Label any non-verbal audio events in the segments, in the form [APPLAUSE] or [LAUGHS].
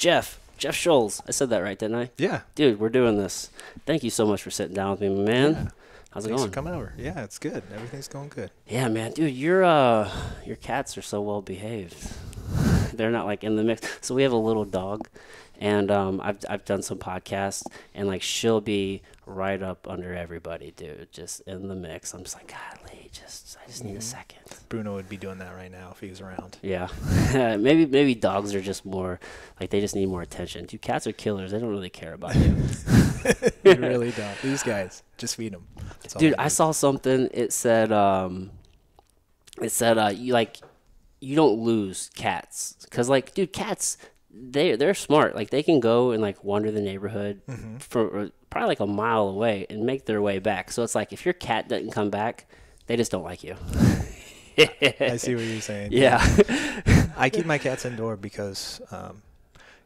Jeff, Jeff Shulze. I said that right, didn't I? Yeah. Dude, we're doing this. Thank you so much for sitting down with me, man. Yeah. How's it Thanks going? for coming over. Yeah, it's good. Everything's going good. Yeah, man, dude, your uh, your cats are so well behaved. [LAUGHS] They're not like in the mix. So we have a little dog, and um, I've I've done some podcasts, and like she'll be right up under everybody, dude, just in the mix. I'm just like, golly, just I just need a Mhm. second. Bruno would be doing that right now if he was around. Yeah, [LAUGHS] maybe maybe dogs are just more like they just need more attention. Dude, cats are killers. They don't really care about you. [LAUGHS] you really don't. These guys, just feed them. Dude, I saw something. It said, um, it said, uh, you like, you don't lose cats, cause like, dude, cats, they they're smart. Like they can go and like wander the neighborhood Mm-hmm. for uh, probably like a mile away and make their way back. So it's like if your cat doesn't come back, they just don't like you. I [LAUGHS] see what you're saying. Yeah. I keep my cats indoor because, um,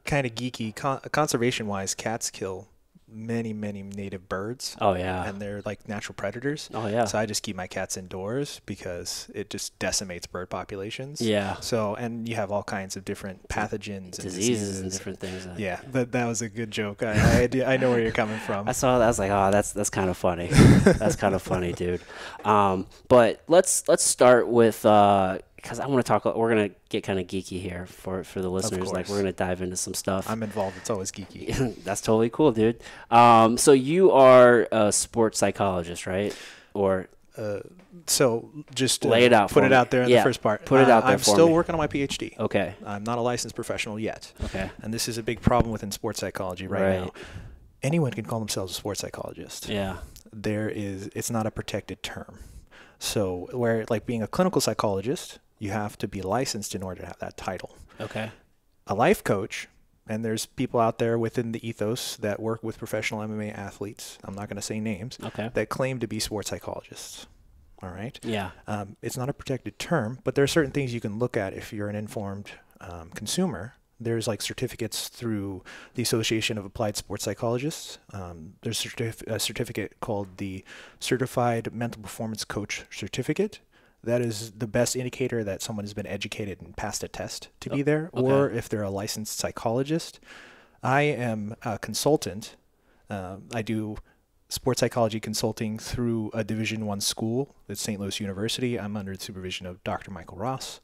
kind of geeky, con- conservation wise, cats kill many, many native birds. oh yeah. And they're like natural predators. Oh yeah. So I just keep my cats indoors because it just decimates bird populations. Yeah. So, and you have all kinds of different pathogens and Diseases and different things. that- Yeah, that that was a good joke. I I, I know where you're coming [LAUGHS] from. I saw that. I was like, oh, that's that's kind of funny. [LAUGHS] that's kind of funny, dude. Um, but let's let's start with because I want to talk. We're gonna get kind of geeky here for for the listeners. Like we're gonna dive into some stuff. I'm involved. It's always geeky. [LAUGHS] that's totally cool, dude. Um, so you are a sports psychologist, right? Or Uh, so just uh, Lay it out Put it me. out there in Yeah, the first part. put it Uh, out there I'm still me. working on my PhD. okay, I'm not a licensed professional yet, okay, and this is a big problem within sports psychology right, Right. now. Anyone can call themselves a sports psychologist. yeah, There is, it's not a protected term. So where like being a clinical psychologist, you have to be licensed in order to have that title. okay, a life coach, and there's people out there within the ethos that work with professional MMA athletes. I'm not going to say names okay, that claim to be sports psychologists. All right. yeah, Um, it's not a protected term, but there are certain things you can look at if you're an informed um, consumer. There's like certificates through the Association of Applied Sports Psychologists. Um, there's certif- a certificate called the Certified Mental Performance Coach Certificate. That is the best indicator that someone has been educated and passed a test to be there, or if they're a licensed psychologist. I am a consultant. Um, I do sports psychology consulting through a Division One school at St. Louis University. I'm under the supervision of Dr. Michael Ross,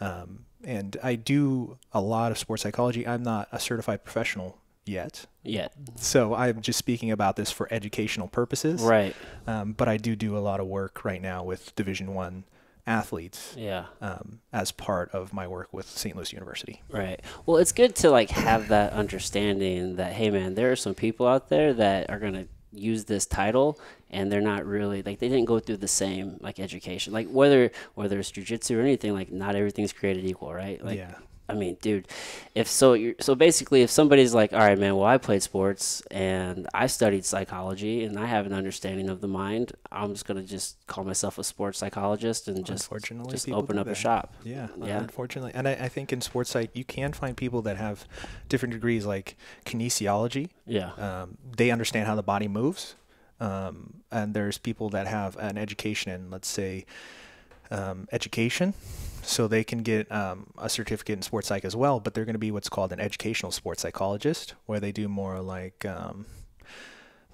um, and I do a lot of sports psychology. I'm not a certified professional yet, yeah, so I'm just speaking about this for educational purposes. right, Um, but I do do a lot of work right now with Division One athletes yeah. um, as part of my work with St. Louis University. Right. Well, it's good to like have that understanding that hey, man, there are some people out there that are gonna use this title and they're not really like they didn't go through the same like education. Like whether whether it's jujitsu or anything, like not everything's created equal, right? Like yeah. I mean, dude, if so, you're, so basically, if somebody's like, all right, man, well, I played sports and I studied psychology and I have an understanding of the mind, I'm just gonna just call myself a sports psychologist and just just open up a shop. Yeah, Yeah. unfortunately. And I, I think in sports psych, you can find people that have different degrees like kinesiology. Yeah. Um, they understand how the body moves. Um, and there's people that have an education in, let's say, um, education. So they can get um, a certificate in sports psych as well, but they're going to be what's called an educational sports psychologist, where they do more like, um,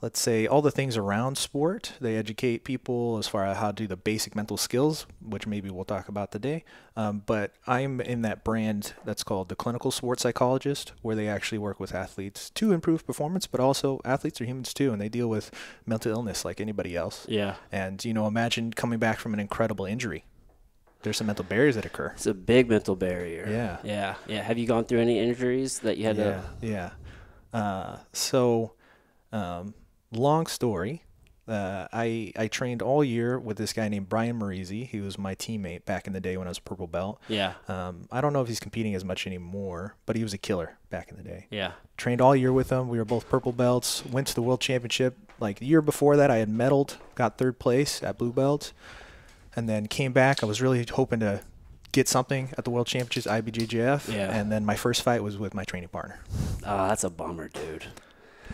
let's say, all the things around sport. They educate people as far as how to do the basic mental skills, which maybe we'll talk about today. Um, but I'm in that brand that's called the clinical sports psychologist, where they actually work with athletes to improve performance, but also athletes are humans too, and they deal with mental illness like anybody else. Yeah. And you know, imagine coming back from an incredible injury. There's some mental barriers that occur. It's a big mental barrier. Yeah. Yeah. Yeah. Have you gone through any injuries that you had yeah, to? yeah. Uh, so, um, long story. Uh, I I trained all year with this guy named Brian Marizzi. He was my teammate back in the day when I was purple belt. Yeah. Um, I don't know if he's competing as much anymore, but he was a killer back in the day. Yeah. Trained all year with him. We were both purple belts. Went to the world championship. Like the year before that, I had medaled, got third place at blue belt, and then came back. I was really hoping to get something at the world championships, IBJJF. Yeah. And then my first fight was with my training partner. Oh, that's a bummer, dude.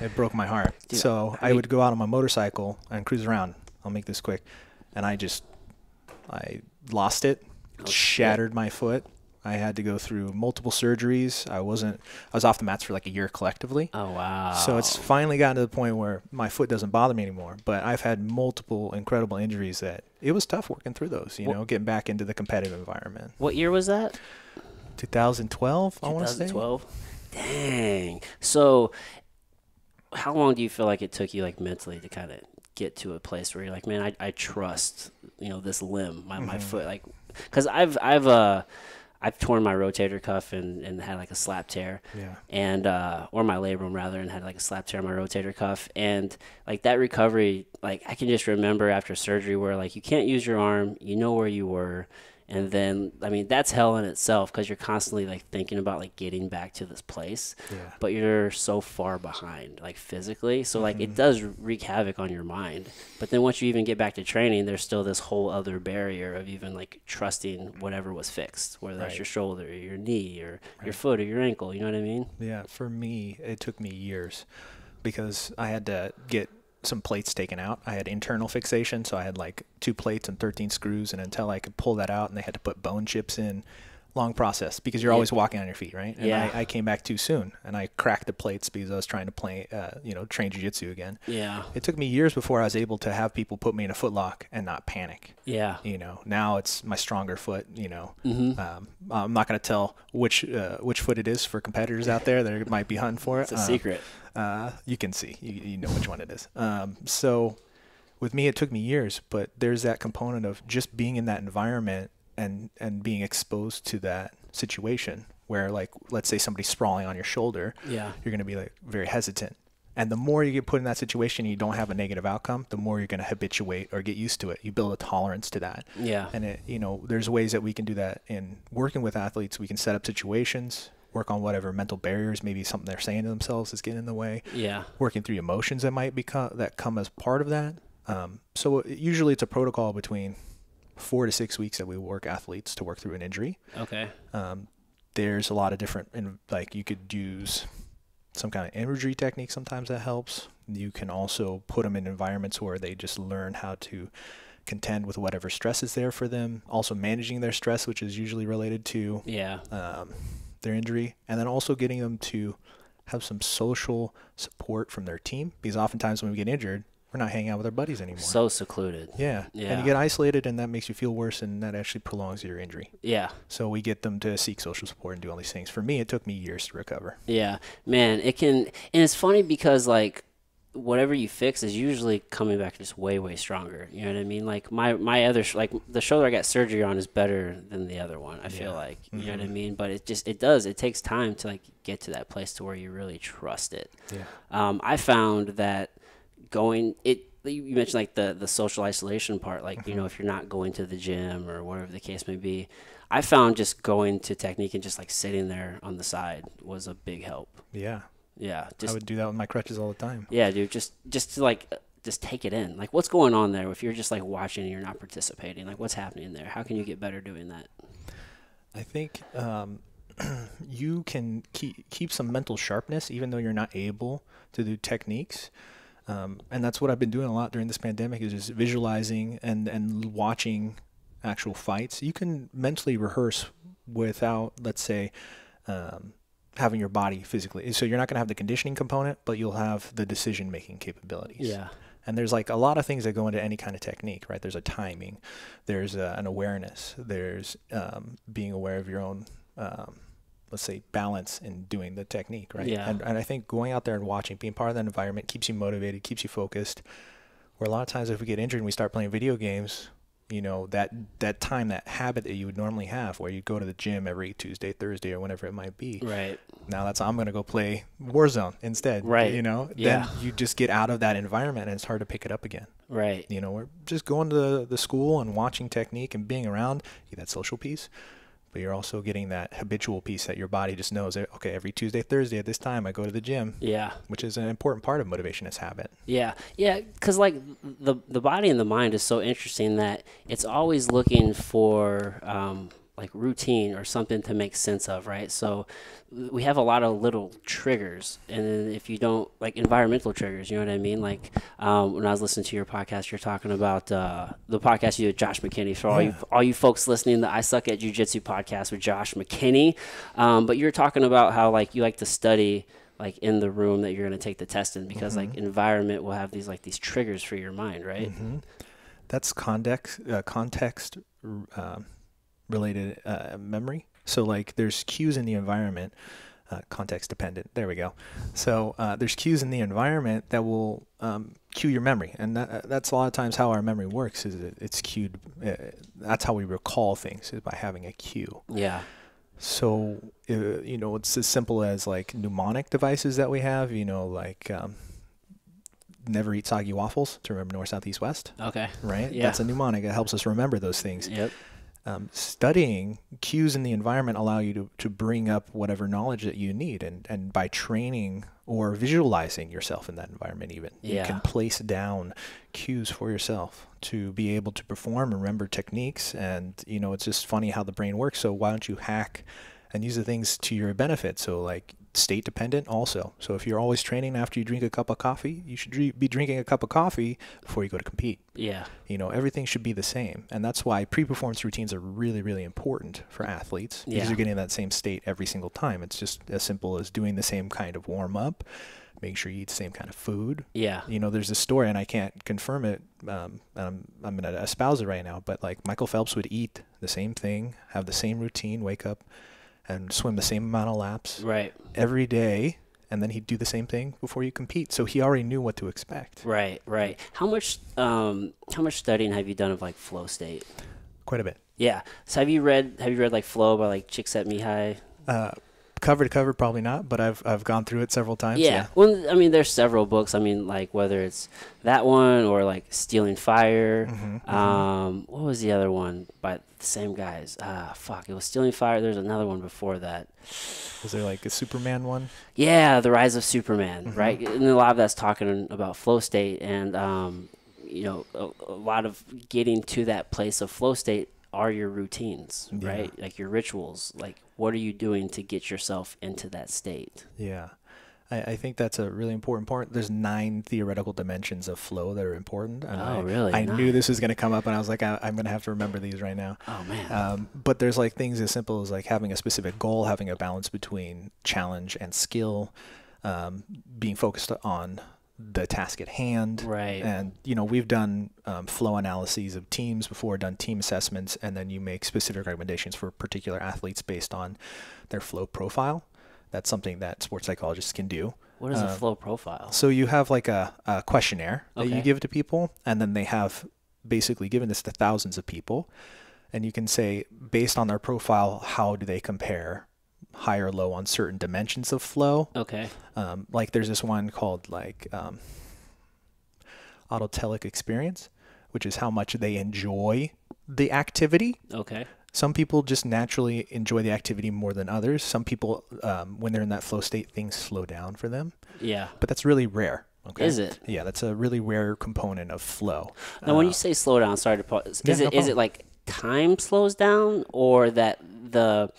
It broke my heart. Dude, so I I mean- would go out on my motorcycle and cruise around. I'll make this quick. And I just, I lost it, Oh, shit. shattered my foot. I had to go through multiple surgeries. I wasn't. I was off the mats for like a year collectively. Oh wow. So it's finally gotten to the point where my foot doesn't bother me anymore. But I've had multiple incredible injuries that it was tough working through those. You know, getting back into the competitive environment. What year was that? 2012, I want to say. 2012. Dang. So, how long do you feel like it took you, like mentally, to kind of get to a place where you're like, man, I, I trust, you know, this limb, my, my foot, like, because I've I've uh I've torn my rotator cuff and, and had like a slap tear Yeah. and uh, or my labrum rather, and had like a slap tear on my rotator cuff, and like that recovery, like I can just remember after surgery where like you can't use your arm, you know where you were, and then I mean that's hell in itself because you're constantly like thinking about like getting back to this place, Yeah. but you're so far behind like physically, so like Mm-hmm. it does wreak havoc on your mind. But then once you even get back to training, there's still this whole other barrier of even like trusting whatever was fixed, whether that's Right. your shoulder, or your knee, or your foot, or your ankle. You know what I mean? Yeah, for me, it took me years because I had to get some plates taken out. I had internal fixation, so I had like two plates and 13 screws, and until I could pull that out, and they had to put bone chips in. Long process because you're Yeah. always walking on your feet, right? And Yeah. I, I came back too soon, and I cracked the plates because I was trying to play, uh, you know, train jujitsu again. Yeah, It took me years before I was able to have people put me in a foot lock and not panic. yeah, You know, now it's my stronger foot. You know, Mhm. um, I'm not going to tell which uh, which foot it is for competitors out there that might be hunting for it. it's a Um, secret. Uh, you can see, you, you know which one it is. Um, so with me, it took me years, but there's that component of just being in that environment and and being exposed to that situation where, like, let's say somebody's sprawling on your shoulder, Yeah, you're going to be like very hesitant. And the more you get put in that situation and you don't have a negative outcome, the more you're going to habituate or get used to it. You build a tolerance to that. yeah, And it, you know, there's ways that we can do that in working with athletes. We can set up situations, work on whatever mental barriers, maybe something they're saying to themselves is getting in the way, yeah, working through emotions that might become that come as part of that. Um, so usually it's a protocol between four to six weeks that we work athletes to work through an injury. okay, Um, there's a lot of different, and like you could use some kind of imagery technique sometimes that helps. You can also put them in environments where they just learn how to contend with whatever stress is there for them. Also managing their stress, which is usually related to yeah, um, their injury, and then also getting them to have some social support from their team. Because oftentimes when we get injured, we're not hanging out with our buddies anymore. so secluded. yeah. yeah. and you get isolated, and that makes you feel worse, and that actually prolongs your injury. Yeah, So we get them to seek social support and do all these things. For me, it took me years to recover. yeah, man, it can, and it's funny because like whatever you fix is usually coming back just way way stronger. You know what I mean? Like my my other sh- like the shoulder I got surgery on is better than the other one. I feel like you know what I Mhm. mean. But it just it does it takes time to like get to that place to where you really trust it. Yeah. um, I found that going it you mentioned like the the social isolation part like you know if you're not going to the gym or whatever the case may be I found just going to technique and just like sitting there on the side was a big help Yeah. Yeah I would do that with my crutches all the time. yeah dude just just to like uh, just take it in like what's going on there if you're just like watching and you're not participating like what's happening there how can you get better doing that I think um, [CLEARS THROAT] you can keep, keep some mental sharpness even though you're not able to do techniques. Um, and that's what I've been doing a lot during this pandemic is just visualizing and, and watching actual fights. You can mentally rehearse without, let's say, um, having your body physically. So you're not going to have the conditioning component, but you'll have the decision making capabilities. yeah And there's like a lot of things that go into any kind of technique, right? There's a timing, there's a, an awareness, there's um, being aware of your own, um, let's say, balance in doing the technique, right? Yeah. And, and I think going out there and watching, being part of that environment keeps you motivated, keeps you focused. Where a lot of times if we get injured and we start playing video games, you know, that, that time, that habit that you would normally have where you go to the gym every Tuesday, Thursday, or whenever it might be. right Now that's I'm gonna go play Warzone instead. Right. You know, Yeah. then you just get out of that environment and it's hard to pick it up again. right You know, we're just going to the, the school and watching technique and being around, that social piece, but you're also getting that habitual piece that your body just knows. eh, Okay, every Tuesday, Thursday at this time, I go to the gym, yeah which is an important part of motivation as habit. Yeah, yeah, because like the the body and the mind is so interesting that it's always looking for um, like routine or something to make sense of, right? So we have a lot of little triggers, and then if you don't like environmental triggers, you know what I mean? Like um, when I was listening to your podcast, you're talking about uh, the podcast you did, Josh McKinney. For all you all you folks listening, the I Suck at Jiu Jitsu podcast with Josh McKinney. Um, but you're talking about how like you like to study like in the room that you're going to take the test in because like environment will have these like these triggers for your mind, right? That's context uh, context uh, related uh, memory. So like there's cues in the environment, uh, context dependent. There we go. So uh, there's cues in the environment that will um, cue your memory, and that, that's a lot of times how our memory works. Is it, it's cued. Uh, that's how we recall things is by having a cue. Yeah. So uh, you know it's as simple as like mnemonic devices that we have. You know like. Um, Never eat soggy waffles to remember north, south, east, west. Okay. Right? Yeah. That's a mnemonic. It helps us remember those things Yep. Um, studying cues in the environment allow you to, to bring up whatever knowledge that you need and, and by training or visualizing yourself in that environment even you can place down cues for yourself to be able to perform and remember techniques and you know it's just funny how the brain works. So why don't you hack and use the things to your benefit? So like state dependent also so if you're always training after you drink a cup of coffee you should be drinking a cup of coffee before you go to compete Yeah. you know, everything should be the same. And that's why pre performance routines are really, really important for athletes because Yeah. you're getting that same state every single time. It's just as simple as doing the same kind of warm up, make sure you eat the same kind of food. Yeah. You know, there's a story, and I can't confirm it. Um, and I'm, I'm going to espouse it right now, but like Michael Phelps would eat the same thing, have the same routine, wake up and swim the same amount of laps Right. every day. And then he'd do the same thing before you compete. So he already knew what to expect. Right. Right. How much um how much studying have you done of like flow state? Quite a bit. Yeah. So have you read have you read like Flow by like Csikszentmihalyi? Uh, cover to cover, probably not, but I've I've gone through it several times. Yeah. Well, I mean, there's several books. I mean, like whether it's that one or like Stealing Fire. Mm-hmm, Um, what was the other one by the same guys? Ah, fuck. It was Stealing Fire. There's another one before that. Was there like a Superman one? Yeah, the Rise of Superman, Mm-hmm. right? And a lot of that's talking about flow state, and um, you know, a, a lot of getting to that place of flow state are your routines, Yeah. right? Like your rituals. Like, what are you doing to get yourself into that state? Yeah. I, I think that's a really important part. There's nine theoretical dimensions of flow that are important. And Oh, I, really? I knew this was going to come up, and I was like, I, I'm going to have to remember these right now. Oh man. Um, but there's like things as simple as like having a specific goal, having a balance between challenge and skill, um, being focused on the task at hand. Right. And you know we've done um, flow analyses of teams before, done team assessments, and then you make specific recommendations for particular athletes based on their flow profile. That's something that sports psychologists can do. what is a uh, flow profile? So you have like a, a questionnaire that you give to people, and then they have basically given this to thousands of people, and you can say based on their profile, how do they compare high or low on certain dimensions of flow? Okay. Um, like there's this one called like um, autotelic experience, which is how much they enjoy the activity. Okay. Some people just naturally enjoy the activity more than others. Some people, um, when they're in that flow state, things slow down for them Yeah. but that's really rare. Okay. Is it? Yeah, that's a really rare component of flow. Now, when Uh, you say slow down, sorry to pause. Yeah, Is no it is it like time slows down, or that the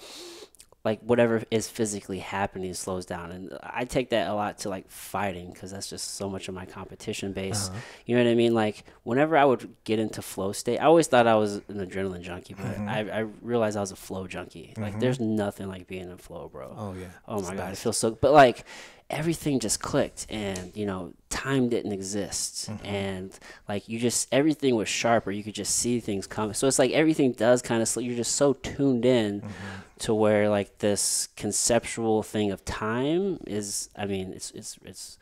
like whatever is physically happening slows down? And I take that a lot to like fighting because that's just so much of my competition base. Uh-huh. You know what I mean? Like whenever I would get into flow state, I always thought I was an adrenaline junkie, but Mm-hmm. I, I realized I was a flow junkie. Like there's nothing like being in flow, bro. oh yeah. Oh It's my god, it nice. feels so. But like everything just clicked, and you know, time didn't exist, Mm-hmm. and like you just everything was sharper. You could just see things coming. So it's like everything does kind of. You're just so tuned in Mm-hmm. to where like this conceptual thing of time is. I mean, it's it's it's.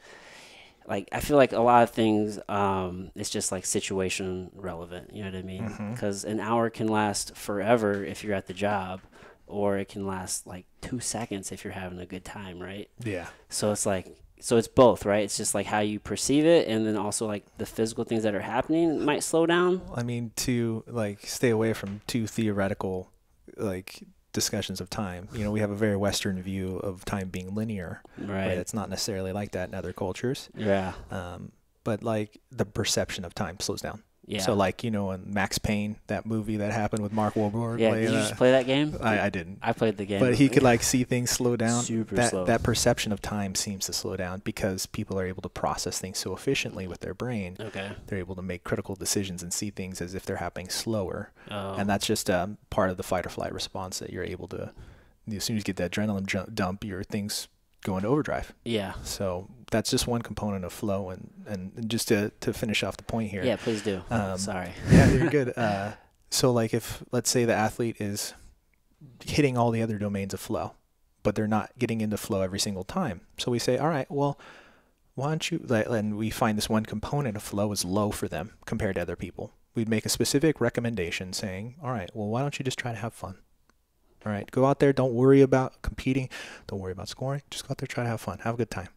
Like I feel like a lot of things, um, it's just like situation relevant. You know what I mean? Mm-hmm. Because an hour can last forever if you're at the job, or it can last like two seconds if you're having a good time, right? Yeah. So it's like, so it's both, right? It's just like how you perceive it, and then also like the physical things that are happening might slow down. I mean, to like stay away from too theoretical, like discussions of time. You know, we have a very Western view of time being linear. Right. It's not necessarily like that in other cultures. Yeah. Um, but like the perception of time slows down. Yeah. So like you know, in Max Payne, that movie that happened with Mark Wahlberg. yeah. Did you uh, just play that game? I, I didn't. I played the game. But he could [LAUGHS] like see things slow down. Super that slow. that perception of time seems to slow down because people are able to process things so efficiently with their brain. Okay. They're able to make critical decisions and see things as if they're happening slower. Oh. And that's just um, part of the fight or flight response that you're able to. As soon as you get that adrenaline dump, your things go into overdrive. yeah. So that's just one component of flow. And, and just to, to finish off the point here. Yeah. Please do. Um, [LAUGHS] Sorry. yeah, you're good. Uh, so, like, if let's say the athlete is hitting all the other domains of flow, but they're not getting into flow every single time. So we say, all right, well, why don't you? Like, and we find this one component of flow is low for them compared to other people. We'd make a specific recommendation saying, all right, well, why don't you just try to have fun? All right, go out there. Don't worry about competing. Don't worry about scoring. Just go out there, try to have fun, have a good time.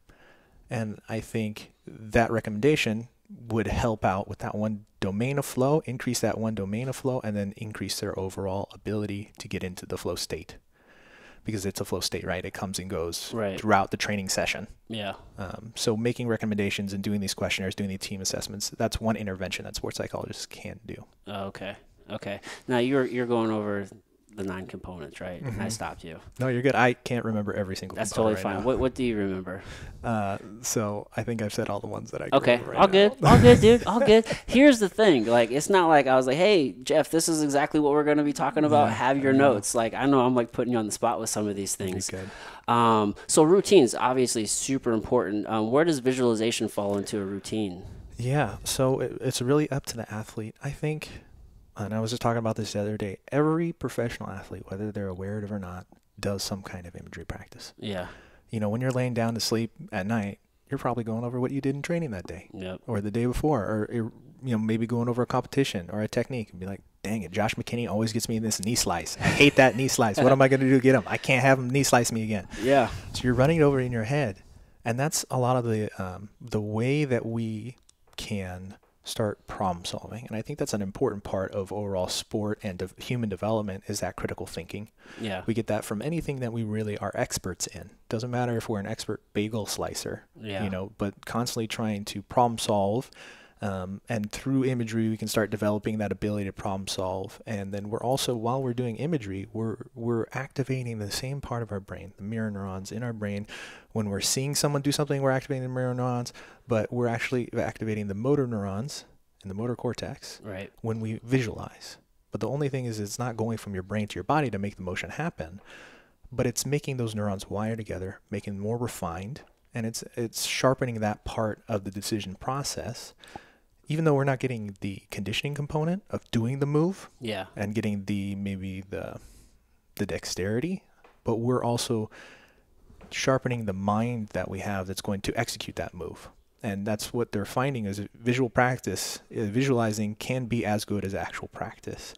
And I think that recommendation would help out with that one domain of flow, increase that one domain of flow, and then increase their overall ability to get into the flow state. Because it's a flow state, right? It comes and goes Right. throughout the training session. Yeah. Um, so making recommendations and doing these questionnaires, doing these team assessments, that's one intervention that sports psychologists can do. Oh, okay. Okay. Now you're you're going over the nine components, right? And I Mhm. stopped you. No, you're good. I can't remember every single. That's totally component fine. right What what do you remember? [LAUGHS] Uh, so I think I've said all the ones that I. Okay, right all now. good, all good, dude, [LAUGHS] all good. Here's the thing, like it's not like I was like, hey Jeff, this is exactly what we're gonna be talking about. Yeah, Have your notes. Like I know I'm like putting you on the spot with some of these You're things. good. Um, so routines obviously super important. Um, where does visualization fall into a routine? Yeah, so it, it's really up to the athlete. I think, and I was just talking about this the other day. Every professional athlete, whether they're aware of it or not, does some kind of imagery practice. Yeah. You know, when you're laying down to sleep at night, you're probably going over what you did in training that day Yep. or the day before, or you know, maybe going over a competition or a technique and be like, "Dang it, Josh McKinney always gets me in this knee slice. I hate that knee slice. What am I going to do to get him? I can't have him knee slice me again." Yeah. So you're running it over in your head, and that's a lot of the um, the way that we can start problem solving. And I think that's an important part of overall sport and de- human development is that critical thinking. Yeah. We get that from anything that we really are experts in. Doesn't matter if we're an expert bagel slicer, Yeah. you know, but constantly trying to problem solve. Um, and through imagery, we can start developing that ability to problem solve. And then we're also, while we're doing imagery, we're we're activating the same part of our brain, the mirror neurons in our brain. When we're seeing someone do something, we're activating the mirror neurons, but we're actually activating the motor neurons in the motor cortex Right. when we visualize. But the only thing is, it's not going from your brain to your body to make the motion happen, but it's making those neurons wire together, making them more refined, and it's it's sharpening that part of the decision process. Even though we're not getting the conditioning component of doing the move Yeah. and getting the maybe the the dexterity, but we're also sharpening the mind that we have that's going to execute that move. And that's what they're finding is visual practice, uh, visualizing can be as good as actual practice.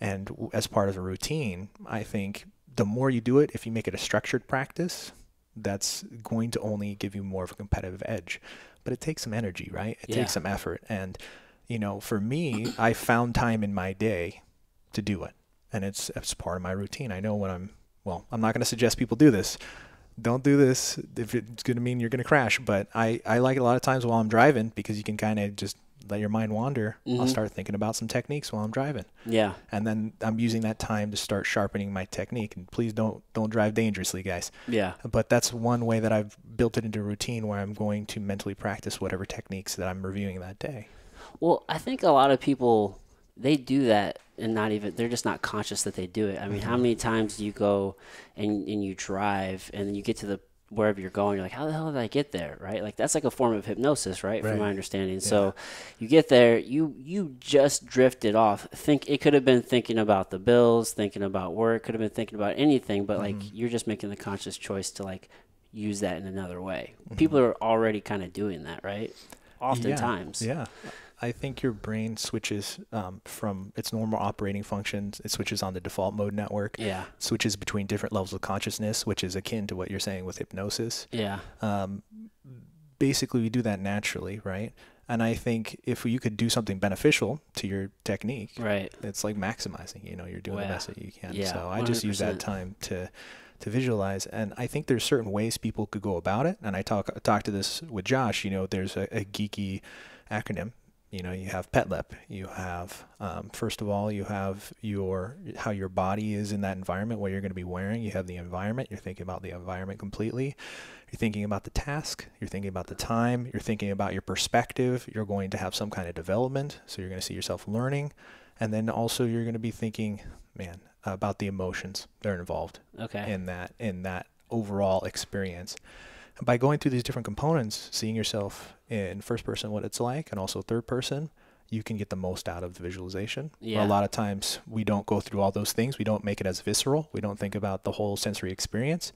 And as part of a routine, I think the more you do it, if you make it a structured practice, that's going to only give you more of a competitive edge. But it takes some energy, right? It Yeah. takes some effort. And, you know, for me, I found time in my day to do it. And it's, it's part of my routine. I know when I'm, well, I'm not going to suggest people do this. Don't do this if it's going to mean you're going to crash. But I, I like it a lot of times while I'm driving because you can kind of just let your mind wander. I'll Mhm. start thinking about some techniques while I'm driving Yeah. and then I'm using that time to start sharpening my technique. And please don't don't drive dangerously, guys. Yeah. But that's one way that I've built it into a routine where I'm going to mentally practice whatever techniques that I'm reviewing that day. Well, I think a lot of people they do that and not even they're just not conscious that they do it. I mean, how many times do you go and and you drive and then you get to the wherever you're going, you're like, how the hell did I get there? Right? Like that's like a form of hypnosis, right? From my understanding. So you get there, you you just drifted off. Think it could have been thinking about the bills, thinking about work, could have been thinking about anything, but like mm-hmm. you're just making the conscious choice to like use that in another way. Mm-hmm. People are already kind of doing that, right? Oftentimes. Yeah. I think your brain switches um, from its normal operating functions. It switches on the default mode network. Yeah. Switches between different levels of consciousness, which is akin to what you're saying with hypnosis. Yeah. um, basically we do that naturally, right? And I think if you could do something beneficial to your technique, Right. it's like maximizing. You know, you're doing the best that you can. yeah, so I just use that time to to visualize, and I think there's certain ways people could go about it. And I talk talk to this with Josh. You know, there's a, a geeky acronym You know, you have PETTLEP. You have, um, first of all, you have your how your body is in that environment, what you're going to be wearing. You have the environment. You're thinking about the environment completely. You're thinking about the task. You're thinking about the time. You're thinking about your perspective. You're going to have some kind of development. So you're going to see yourself learning. And then also you're going to be thinking, man, about the emotions that are involved Okay. in that in that overall experience. By going through these different components, seeing yourself in first person what it's like and also third person, you can get the most out of the visualization. Yeah. A lot of times we don't go through all those things. We don't make it as visceral. We don't think about the whole sensory experience.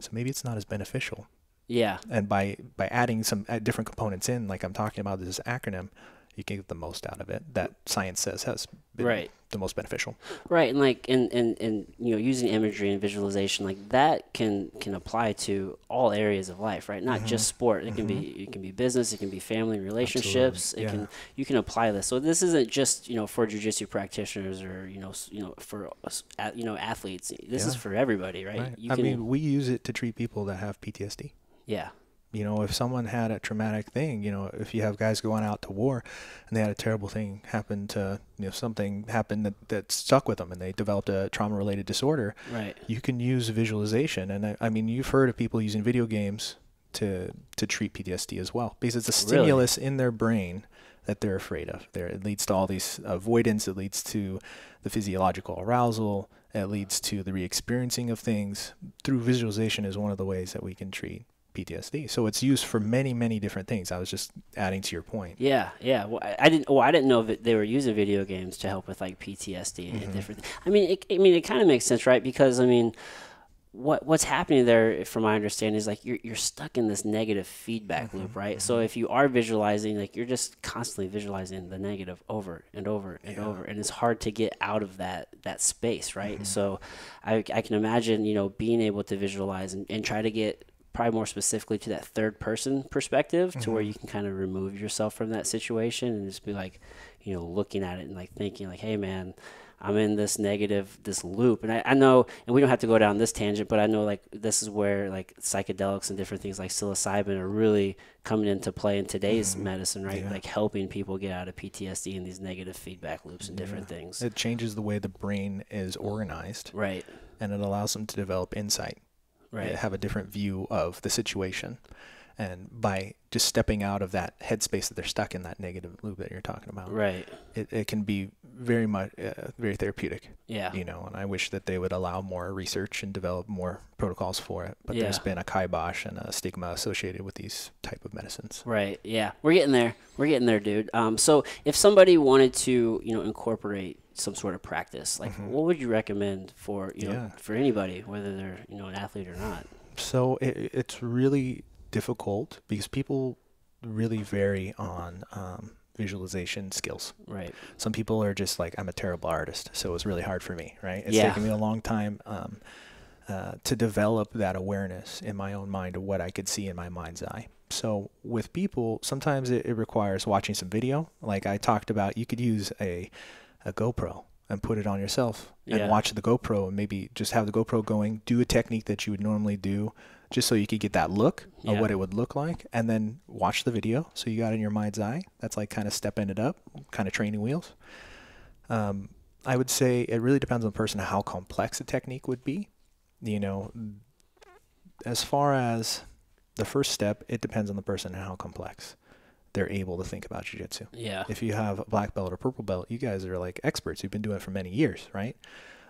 So maybe it's not as beneficial. yeah. And by by adding some uh, different components in, like I'm talking about this acronym, you can get the most out of it. That science says has been Right. the most beneficial. Right, and like and, and, and you know using imagery and visualization like that can can apply to all areas of life, right? Not just mm-hmm. sport. It can be mm-hmm. it can be business. It can be family relationships. It yeah. can you can apply this. So this isn't just you know for jujitsu practitioners or you know you know for us, you know athletes. This is for everybody, right? Right. You I can mean, we use it to treat people that have PTSD. yeah You know, if someone had a traumatic thing, you know, if you have guys going out to war and they had a terrible thing happen to, you know, something happened that, that stuck with them and they developed a trauma related disorder, right you can use visualization. And I, I mean, you've heard of people using video games to, to treat PTSD as well because it's a Really? stimulus in their brain that they're afraid of. There, it leads to all these avoidance. It leads to the physiological arousal. It leads to the re-experiencing of things. Through visualization is one of the ways that we can treat PTSD. So it's used for many, many different things. I was just adding to your point. Yeah, yeah. Well, I, I didn't. Oh, I didn't know that they were using video games to help with like PTSD Mm-hmm. and different. I mean, it, I mean, it kind of makes sense, right? Because I mean, what what's happening there, from my understanding, is like you're you're stuck in this negative feedback Mm-hmm. loop, right? So if you are visualizing, like you're just constantly visualizing the negative over and over and over, and it's hard to get out of that that space, right? Mm-hmm. So I I can imagine, you know, being able to visualize and, and try to get probably more specifically to that third person perspective to Mm-hmm. where you can kind of remove yourself from that situation and just be like you know looking at it and like thinking like hey man i'm in this negative this loop and I, I know and we don't have to go down this tangent but i know like this is where like psychedelics and different things like psilocybin are really coming into play in today's medicine right Mm-hmm. Yeah. like helping people get out of ptsd and these negative feedback loops and different things It changes the way the brain is organized right and it allows them to develop insight. Right have a different view of the situation. And by just stepping out of that headspace that they're stuck in, that negative loop that you're talking about, right it, it can be very much, uh, very therapeutic, yeah you know. And I wish that they would allow more research and develop more protocols for it. But there's been a kibosh and a stigma associated with these type of medicines. Right. Yeah, we're getting there. We're getting there, dude. Um, so if somebody wanted to, you know, incorporate some sort of practice, like what would you recommend for you know Mm-hmm. Yeah. for anybody, whether they're you know an athlete or not? So it, it's really difficult because people really vary on um, visualization skills. Right. some people are just like i'm a terrible artist so it was really hard for me right it's Yeah. taken me a long time um, uh, to develop that awareness in my own mind of what i could see in my mind's eye so with people sometimes it, it requires watching some video like i talked about you could use a, a gopro and put it on yourself and Yeah. watch the gopro and maybe just have the gopro going do a technique that you would normally do just so you could get that look Yeah. of what it would look like and then watch the video. So you got it in your mind's eye. That's like kind of stepping it up kind of training wheels. Um, i would say it really depends on the person how complex the technique would be. You know as far as the first step it depends on the person and how complex they're able to think about jiu-jitsu Yeah. if you have a black belt or purple belt, you guys are like experts You've been doing it for many years, right?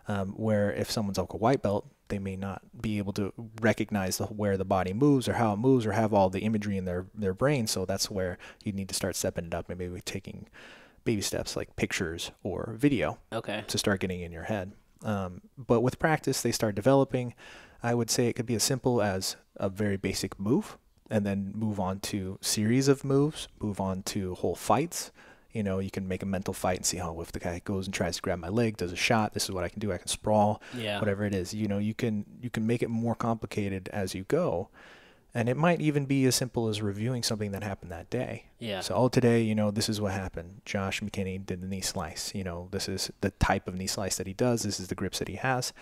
Um, where if someone's like a white belt, they may not be able to recognize the, where the body moves or how it moves or have all the imagery in their, their brain. So that's where you need to start stepping it up maybe taking baby steps like pictures or video Okay. to start getting in your head. Um, but with practice, they start developing. I would say it could be as simple as a very basic move, and then move on to series of moves, move on to whole fights. You know, you can make a mental fight and see how if the guy goes and tries to grab my leg, does a shot. This is what I can do. I can sprawl, Yeah. whatever it is. You know, you can you can make it more complicated as you go, and it might even be as simple as reviewing something that happened that day. Yeah. So, oh, today, you know, this is what happened. Josh McKinney did the knee slice. You know, this is the type of knee slice that he does. This is the grips that he has.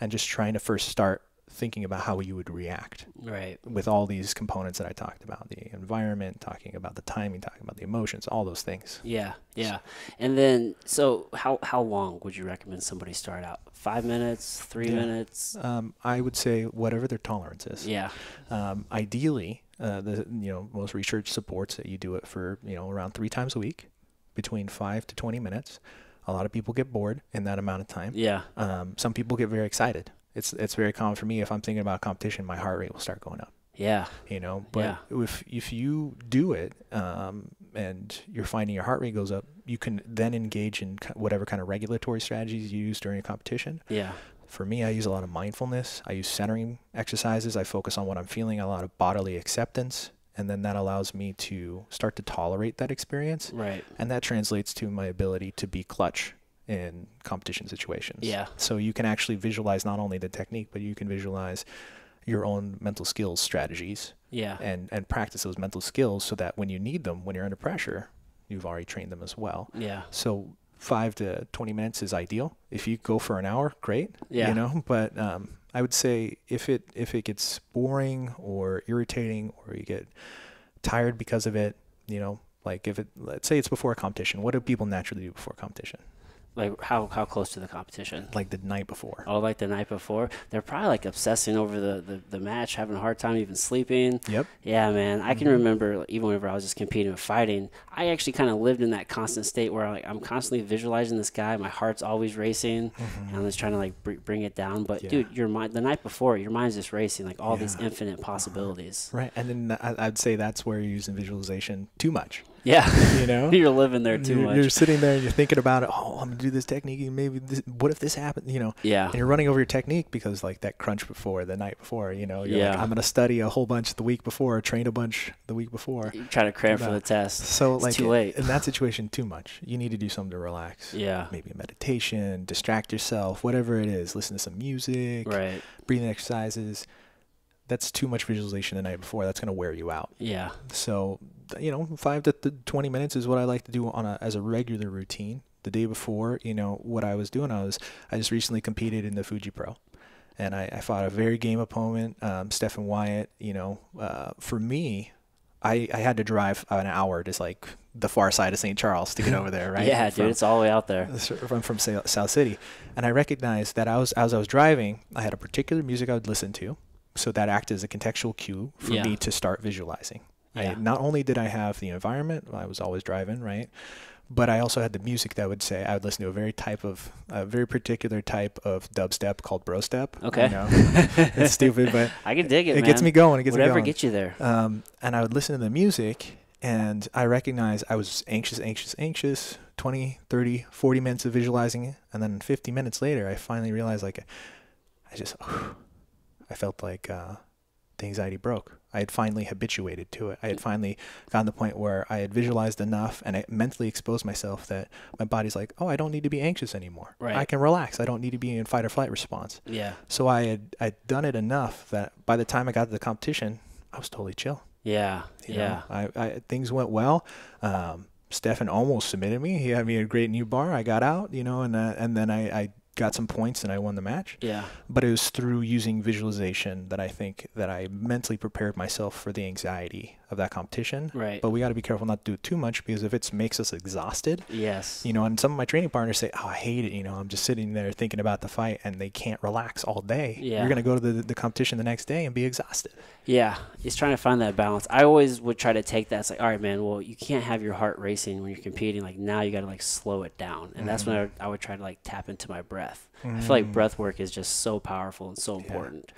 And just trying to first start thinking about how you would react Right. with all these components that I talked about the environment, talking about the timing, talking about the emotions, all those things. Yeah, yeah. And then, so how how long would you recommend somebody start out? Five minutes, three Yeah. minutes? Um, I would say whatever their tolerance is. Yeah, Um, ideally, uh, the you know most research supports that you do it for you know around three times a week, between five to twenty minutes. A lot of people get bored in that amount of time. yeah, Um, some people get very excited. It's it's very common for me. If I'm thinking about competition, my heart rate will start going up. yeah, You know, but Yeah. if if you do it um, and you're finding your heart rate goes up, you can then engage in whatever kind of regulatory strategies you use during a competition. yeah, For me, I use a lot of mindfulness. I use centering exercises. I focus on what I'm feeling, a lot of bodily acceptance, and then that allows me to start to tolerate that experience, right. and that translates to my ability to be clutch in competition situations. Yeah. So you can actually visualize not only the technique, but you can visualize your own mental skills strategies Yeah, and and practice those mental skills so that when you need them, when you're under pressure, you've already trained them as well. yeah, So five to twenty minutes is ideal. If you go for an hour, great. Yeah. You know, but um, I would say if it if it gets boring or irritating or you get tired because of it, you know, like if it let's say it's before a competition, what do people naturally do before competition? Like how how close to the competition? Like the night before. Oh, like the night before, they're probably like obsessing over the, the, the match, having a hard time even sleeping. Yep. Yeah, man. I can Mhm. remember even whenever I was just competing with fighting, I actually kind of lived in that constant state where like I'm constantly visualizing this guy. My heart's always racing, and I'm just trying to like br- bring it down. But Yeah. dude, your mind the night before, your mind's just racing, like all these infinite possibilities. Right. And then I'd say that's where you're using visualization too much. Yeah, You know? [LAUGHS] you're living there too you're, much. You're sitting there and you're thinking about it. Oh, I'm gonna do this technique. and Maybe this, what if this happened? You know, yeah, and you're running over your technique because like that crunch before the night before. You know, you're like, Yeah. I'm gonna study a whole bunch the week before, train a bunch the week before. you're trying to cram for the test. So It's like too late. in that [LAUGHS] situation, too much. You need to do something to relax. Yeah, Maybe a meditation, distract yourself, whatever it is. Listen to some music, right. breathing exercises. That's too much visualization the night before. That's gonna wear you out. Yeah, So, you know, five to th- 20 minutes is what I like to do on a, as a regular routine. The day before, you know, what I was doing, I was, I just recently competed in the Fuji Pro and I, I fought a very game opponent, um, Stephen Wyatt, you know, uh, for me, I, I had to drive an hour just like the far side of St. Charles to get over there, [LAUGHS] right? yeah, From- dude, it's all the way out there. I'm from South City, and I recognized that I was as I was driving, I had a particular music I would listen to, so that acted as a contextual cue for Yeah. me to start visualizing. Yeah. I, not only did I have the environment, I was always driving, right, but I also had the music that would say I would listen to a very type of a very particular type of dubstep called bro step. Okay. I know. [LAUGHS] it's stupid, but I can dig it, it man. gets me going. It gets Whatever me going. gets you there. Um, and I would listen to the music and I recognized I was anxious, anxious, anxious, 20, 30, 40 minutes of visualizing it. And then 50 minutes later, I finally realized like, I just, [SIGHS] I felt like uh, the anxiety broke. I had finally habituated to it. I had finally gotten the point where I had visualized enough and I mentally exposed myself that my body's like, oh, I don't need to be anxious anymore. Right. I can relax. I don't need to be in fight or flight response. Yeah, So I had I'd done it enough that by the time I got to the competition, I was totally chill. yeah, You yeah. know, I, I things went well. Um, Stefan almost submitted me. He had me a great knee bar. I got out, you know, and uh, and then I, I got some points and I won the match. Yeah, But it was through using visualization that I think that I mentally prepared myself for the anxiety of that competition. right. But we got to be careful not to do too much because if it makes us exhausted, yes. you know, and some of my training partners say, "Oh, I hate it." You know, I'm just sitting there thinking about the fight, and they can't relax all day. Yeah. You're gonna go to the the competition the next day and be exhausted. Yeah, it's trying to find that balance. I always would try to take that. It's like, all right, man. Well, you can't have your heart racing when you're competing. Like now, you got to like slow it down, and that's when I, I would try to like tap into my breath. I feel like Mm. breath work is just so powerful and so Yeah. important.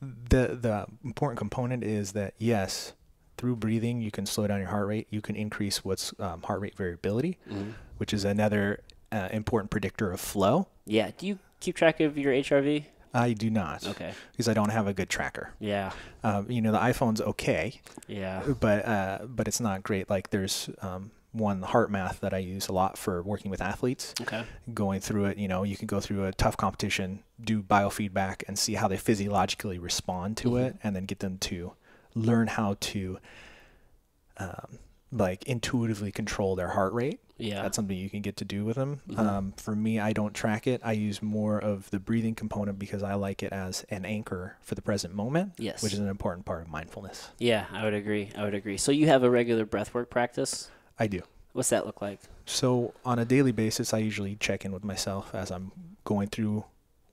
The the important component is that yes, through breathing you can slow down your heart rate. You can increase what's um, heart rate variability, Mhm. which is another uh, important predictor of flow. Yeah. Do you keep track of your HRV? I do not Okay. because I don't have a good tracker. Yeah. Um, you know, the iPhone's okay, Yeah. but uh, but it's not great. Like there's um, one HeartMath that I use a lot for working with athletes. Okay. Going through it, you know, you can go through a tough competition, do biofeedback, and see how they physiologically respond to Mhm. it, and then get them to learn how to um, like intuitively control their heart rate. Yeah. That's something you can get to do with them. Mhm. Um, for me, I don't track it. I use more of the breathing component because I like it as an anchor for the present moment, yes. which is an important part of mindfulness. yeah, I would agree. I would agree. So you have a regular breathwork practice? I do. What's that look like? So on a daily basis, I usually check in with myself as I'm going through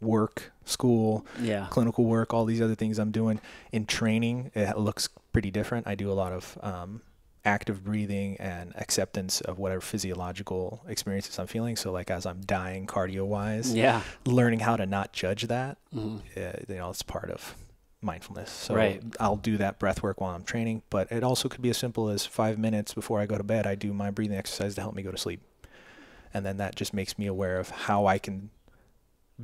work, school, Yeah. clinical work, all these other things I'm doing. In training, it looks pretty different. I do a lot of um, active breathing and acceptance of whatever physiological experiences I'm feeling. So, like as I'm dying cardio wise, Yeah. learning how to not judge that, hmm uh, you know, it's part of mindfulness. So Right. I'll do that breath work while I'm training, but it also could be as simple as five minutes before I go to bed. I do my breathing exercise to help me go to sleep. And then that just makes me aware of how I can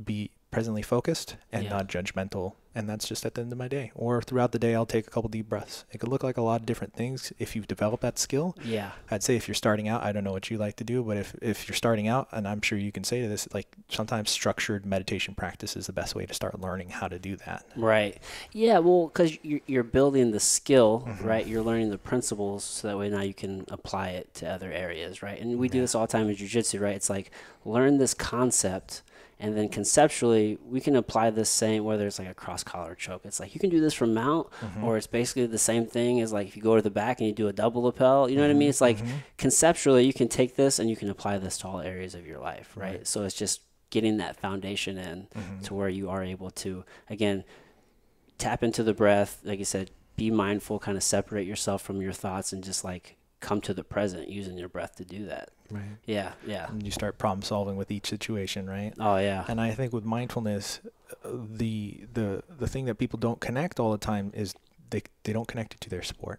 be presently focused and Yeah. not judgmental. And that's just at the end of my day. Or throughout the day, I'll take a couple deep breaths. It could look like a lot of different things if you've developed that skill. Yeah. I'd say if you're starting out, I don't know what you like to do, but if, if you're starting out, and I'm sure you can say to this, like sometimes structured meditation practice is the best way to start learning how to do that. Right. Yeah. Well, because you're, you're building the skill, Mhm. right? You're learning the principles, so that way now you can apply it to other areas, right? And we do this all the time in jujitsu, right? It's like learn this concept, and then conceptually we can apply this same, whether it's like a cross collar choke. It's like you can do this from mount, Mm-hmm. or it's basically the same thing as like if you go to the back and you do a double lapel. You know what I mean? It's like Mhm. conceptually you can take this and you can apply this to all areas of your life, right? Right. So it's just getting that foundation in Mhm. to where you are able to again tap into the breath like you said be mindful kind of separate yourself from your thoughts and just like come to the present using your breath to do that Right. yeah yeah And you start problem solving with each situation, right? oh yeah And I think with mindfulness, uh, the the the thing that people don't connect all the time is they they don't connect it to their sport.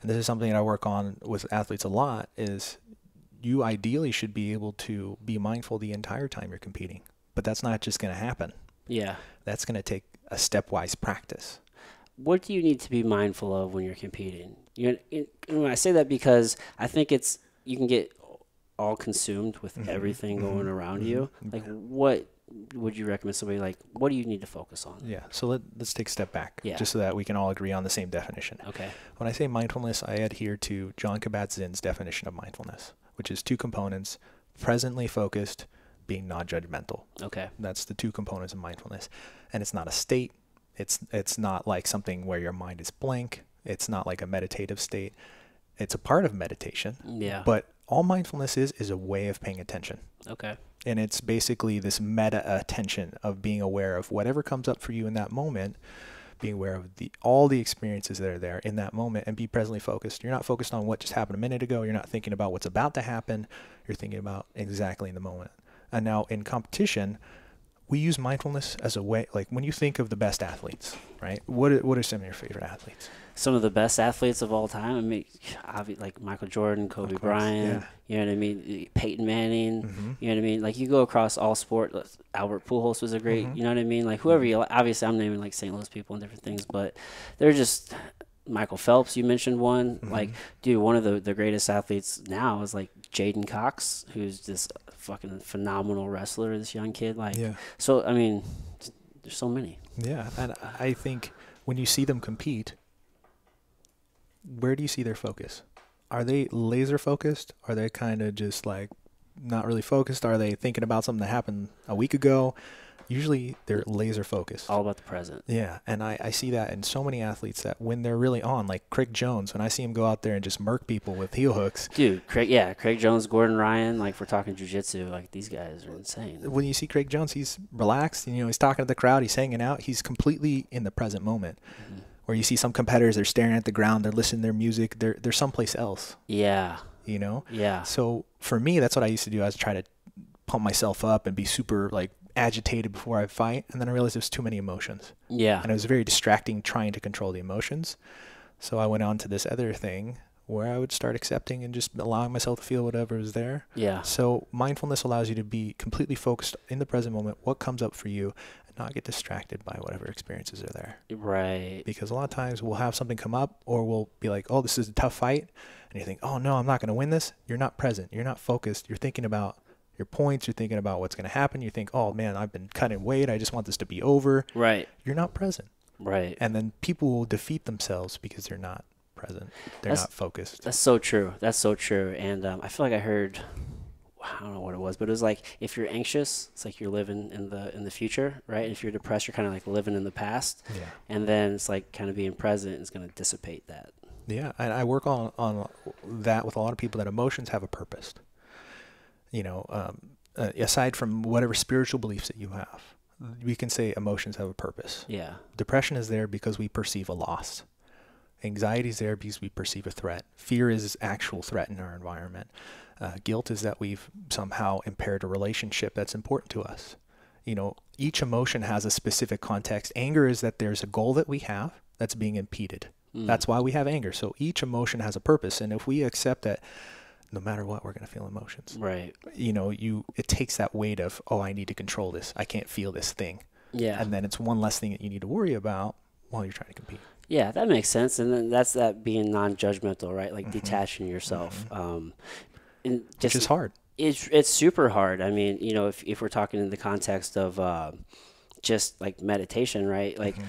And this is something that I work on with athletes a lot is you ideally should be able to be mindful the entire time you're competing. But that's not just going to happen. yeah That's going to take a stepwise practice. what do you need to be mindful of when you're competing you know, i say that because i think it's you can get all consumed with Mhm, everything mhm, going around you mhm. like what would you recommend somebody like what do you need to focus on Yeah. So let, let's take a step back Yeah. just so that we can all agree on the same definition. okay When I say mindfulness, I adhere to Jon Kabat-Zinn's definition of mindfulness, which is two components: presently focused, being non-judgmental. okay That's the two components of mindfulness, and it's not a state. It's it's not like something where your mind is blank. It's not like a meditative state. It's a part of meditation, yeah but all mindfulness is is a way of paying attention. okay And it's basically this meta attention of being aware of whatever comes up for you in that moment, being aware of the all the experiences that are there in that moment and be presently focused. You're not focused on what just happened a minute ago. You're not thinking about what's about to happen. You're thinking about exactly in the moment. And now in competition, we use mindfulness as a way like when you think of the best athletes, right? What are, what are some of your favorite athletes? Some of the best athletes of all time. I mean, like Michael Jordan, Kobe course, Bryant. yeah. You know what I mean? Peyton Manning. Mm-hmm. You know what I mean? Like you go across all sport. Albert Pujols was a great. Mhm. You know what I mean? Like whoever you. Obviously, I'm naming like St. Louis people and different things, but they're just. Michael Phelps, you mentioned one. Like, Mhm. dude, one of the, the greatest athletes now is like J'den Cox, who's this fucking phenomenal wrestler. This young kid, like, Yeah. so I mean, there's so many. Yeah, and I think when you see them compete, where do you see their focus? Are they laser focused? Are they kind of just like not really focused? Are they thinking about something that happened a week ago? Usually they're laser focused. All about the present. Yeah, and I, I see that in so many athletes that when they're really on, like Craig Jones, when I see him go out there and just murk people with heel hooks, Dude, Craig, yeah, Craig Jones, Gordon Ryan, like if we're talking jujitsu, like these guys are insane. when you see Craig Jones, he's relaxed. You know, he's talking to the crowd, he's hanging out, he's completely in the present moment. Mhm. Where you see some competitors, they're staring at the ground, they're listening to their music, they're they're someplace else. Yeah, You know. yeah, So for me, that's what I used to do. I was try to pump myself up and be super like agitated before I fight, and then I realized it was too many emotions, yeah, and it was very distracting trying to control the emotions. So I went on to this other thing where I would start accepting and just allowing myself to feel whatever is there. yeah, So mindfulness allows you to be completely focused in the present moment, what comes up for you, not get distracted by whatever experiences are there. right. Because a lot of times we'll have something come up, or we'll be like, "Oh, this is a tough fight," and you think, "Oh no, I'm not going to win this." You're not present. You're not focused. You're thinking about your points. You're thinking about what's going to happen. You think, "Oh man, I've been cutting weight. I just want this to be over." Right, You're not present, right. and then people will defeat themselves because they're not present. They're That's- not focused. That's so true. That's so true. And um, I feel like I heard, I don't know what it was, but it was like if you're anxious, it's like you're living in the in the future, right? And if you're depressed, you're kind of like living in the past. Yeah. And then it's like kind of being present is going to dissipate that. Yeah, and I work on on that with a lot of people that emotions have a purpose. You know, um, uh, aside from whatever spiritual beliefs that you have, we can say emotions have a purpose. Yeah. Depression is there because we perceive a loss. Anxiety is there because we perceive a threat. Fear is actual threat in our environment. Uh, guilt is that we've somehow impaired a relationship that's important to us. You know, each emotion has a specific context. Anger is that there's a goal that we have that's being impeded. Mm. That's why we have anger. So each emotion has a purpose, and if we accept that, no matter what, we're going to feel emotions. right. You know, you it takes that weight of oh, I need to control this. I can't feel this thing, Yeah. and then it's one less thing that you need to worry about while you're trying to compete. Yeah, that makes sense, and then that's that being non-judgmental, right? Like Mhm. detaching yourself. Um, and Which just is hard. it's it's super hard. I mean, you know, if if we're talking in the context of uh, just like meditation, right? Like, Mhm.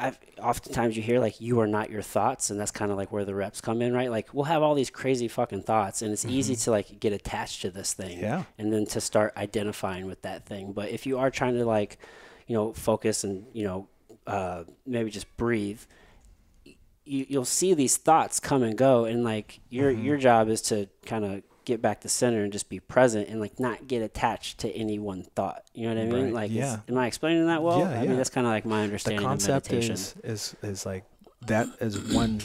I've oftentimes you hear like you are not your thoughts, and that's kind of like where the reps come in, right? Like we'll have all these crazy fucking thoughts, and it's easy to like get attached to this thing, Yeah. and then to start identifying with that thing. But if you are trying to like, you know, focus and you know, uh, maybe just breathe, you, you'll see these thoughts come and go, and like your Mhm. your job is to kind of get back to center and just be present and like not get attached to any one thought. You know what I mean? Right, Like, is- yeah. am I explaining that well? Yeah, I yeah. mean, that's kind of like my The understanding of concept meditation. is is is like that is one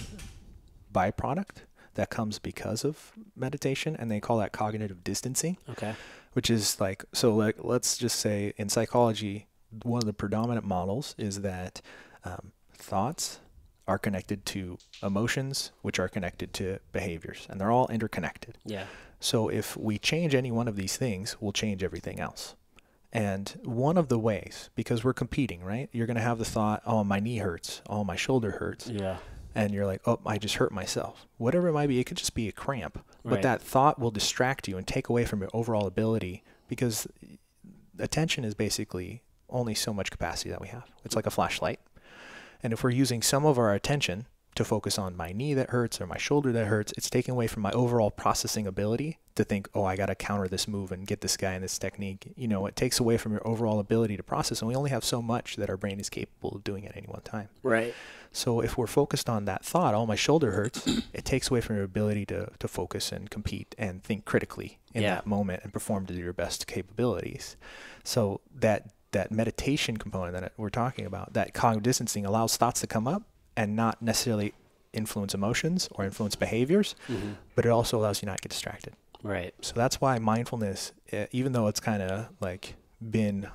byproduct that comes because of meditation, and they call that cognitive distancing. okay. which is like so like let's just say in psychology one of the predominant models is that um, thoughts are connected to emotions which are connected to behaviors and they're all interconnected Yeah. so if we change any one of these things we'll change everything else and one of the ways because we're competing right you're going to have the thought oh my knee hurts oh my shoulder hurts Yeah. and you're like, oh, I just hurt myself. Whatever it might be, it could just be a cramp. Right. But that thought will distract you and take away from your overall ability because attention is basically only so much capacity that we have. It's like a flashlight. And if we're using some of our attention to focus on my knee that hurts or my shoulder that hurts, it's taking away from my overall processing ability to think, oh, I got to counter this move and get this guy in this technique. You know, it takes away from your overall ability to process. And we only have so much that our brain is capable of doing at any one time. Right. So if we're focused on that thought, oh, my shoulder hurts, [CLEARS THROAT] it takes away from your ability to, to focus and compete and think critically in Yeah. that moment and perform to your best capabilities. So that that meditation component that we're talking about, that cognitive distancing allows thoughts to come up and not necessarily influence emotions or influence behaviors, hmm but it also allows you not to get distracted. Right. So that's why mindfulness, even though it's kind of like been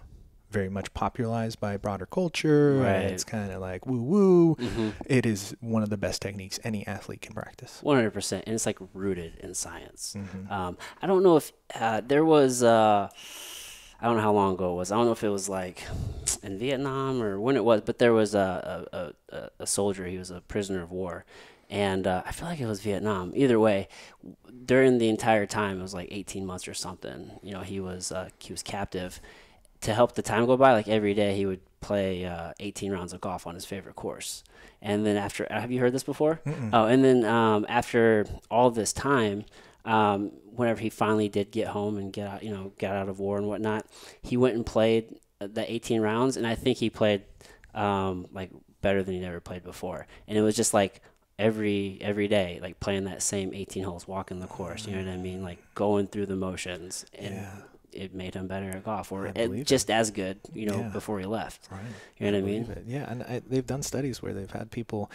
very much popularized by broader culture, Right. it's kind of like woo woo, hmm it is one of the best techniques any athlete can practice. One hundred percent, and it's like rooted in science. Mhm. Um, I don't know if uh, there was. Uh, I don't know how long ago it was. I don't know if it was like in Vietnam or when it was, but there was a a, a, a soldier. He was a prisoner of war, and uh, I feel like it was Vietnam. Either way, during the entire time, it was like eighteen months or something. You know, he was uh, he was captive. To help the time go by, like every day, he would play uh, eighteen rounds of golf on his favorite course. And then after, have you heard this before? Mm-mm. Oh, and then um, after all this time, um, whenever he finally did get home and get out, you know, get out of war and whatnot, he went and played the 18 rounds, and I think he played um, like better than he'd ever played before. And it was just like every every day, like playing that same 18 holes, walking the course. You know what I mean? Like going through the motions, and Yeah. it made him better at golf, or it, just as good. You know, Yeah. before he left. Right. You know what I mean? it. Yeah, and I, they've done studies where they've had people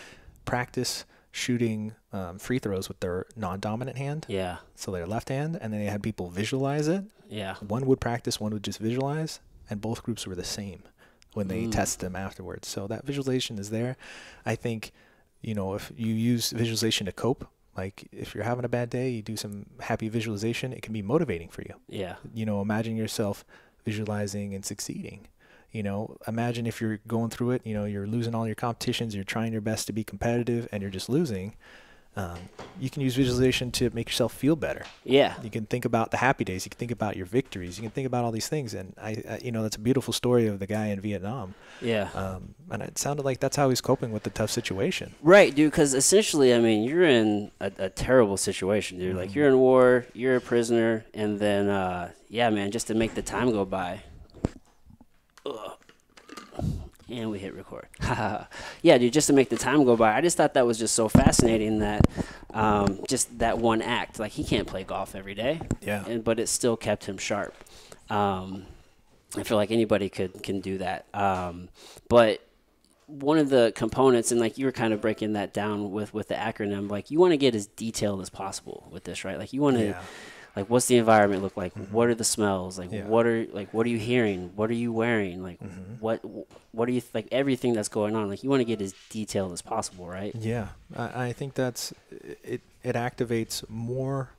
practice shooting um, free throws with their non-dominant hand, Yeah, so their left hand, and then they had people visualize it. yeah, One would practice, one would just visualize, and both groups were the same when they Mm. test them afterwards. So that visualization is there. I think, you know, if you use visualization to cope, like if you're having a bad day, you do some happy visualization, it can be motivating for you. yeah, you know, imagine yourself visualizing and succeeding. You know, imagine if you're going through it, you know, you're losing all your competitions, you're trying your best to be competitive and you're just losing. Um, you can use visualization to make yourself feel better. Yeah. You can think about the happy days. You can think about your victories. You can think about all these things. And I, I you know, that's a beautiful story of the guy in Vietnam. Yeah. Um, and it sounded like that's how he's coping with the tough situation. Right, dude. Because essentially, I mean, you're in a, a terrible situation, dude. Like you're in war, you're a prisoner, and then, uh, yeah, man, just to make the time go by. Ugh. And we hit record. [LAUGHS] yeah, dude, just to make the time go by. I just thought that was just so fascinating that um, just that one act. Like he can't play golf every day. Yeah. And but it still kept him sharp. Um, I feel like anybody could can do that. Um, but one of the components, and like you were kind of breaking that down with with the acronym, like you want to get as detailed as possible with this, right? Like you want to. Yeah. Like, what's the environment look like? What are the smells? Like, Yeah. Mm-hmm. what are like, what are you hearing? What are you wearing? Like, what what are you like? Everything that's going on, like, you want to get as detailed as possible, right? Yeah, I, I think that's it. It activates more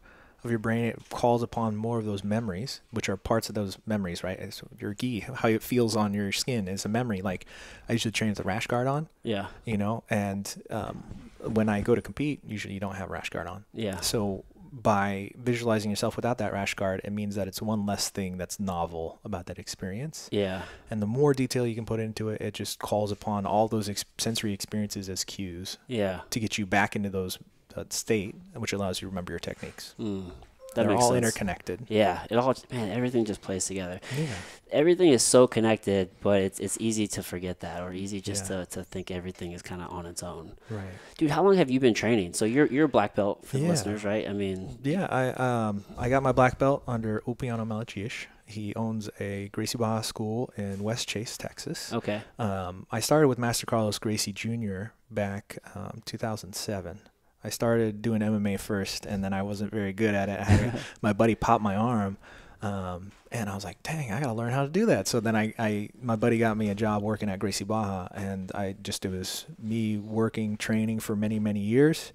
of your brain. It calls upon more of those memories, which are parts of those memories, right? It's your gi, how it feels on your skin is a memory. Like I usually train with a rash guard on, Yeah, you know, and um, when I go to compete, usually you don't have rash guard on. yeah, So by visualizing yourself without that rash guard, it means that it's one less thing that's novel about that experience. yeah, And the more detail you can put into it, it just calls upon all those ex- sensory experiences as cues yeah. to get you back into those uh, state, which allows you to remember your techniques. Mm, that They're all sense. interconnected. Yeah, it all man, everything just plays together. Yeah. Everything is so connected, but it's it's easy to forget that, or easy just Yeah. to, to think everything is kind of on its own. Right. Dude, how long have you been training? So you're you're a black belt for the listeners, right? I mean, Yeah, I um I got my black belt under Opiano Malachish. He owns a Gracie Barra school in West Chase, Texas. okay, Um, I started with Master Carlos Gracie Jr. back um, 2007. I started doing MMA first, and then I wasn't very good at it. I [LAUGHS] my buddy popped my arm, um, and I was like, "Dang, I gotta learn how to do that." So then I, I, my buddy got me a job working at Gracie Barra, and I just it was me working training for many many years.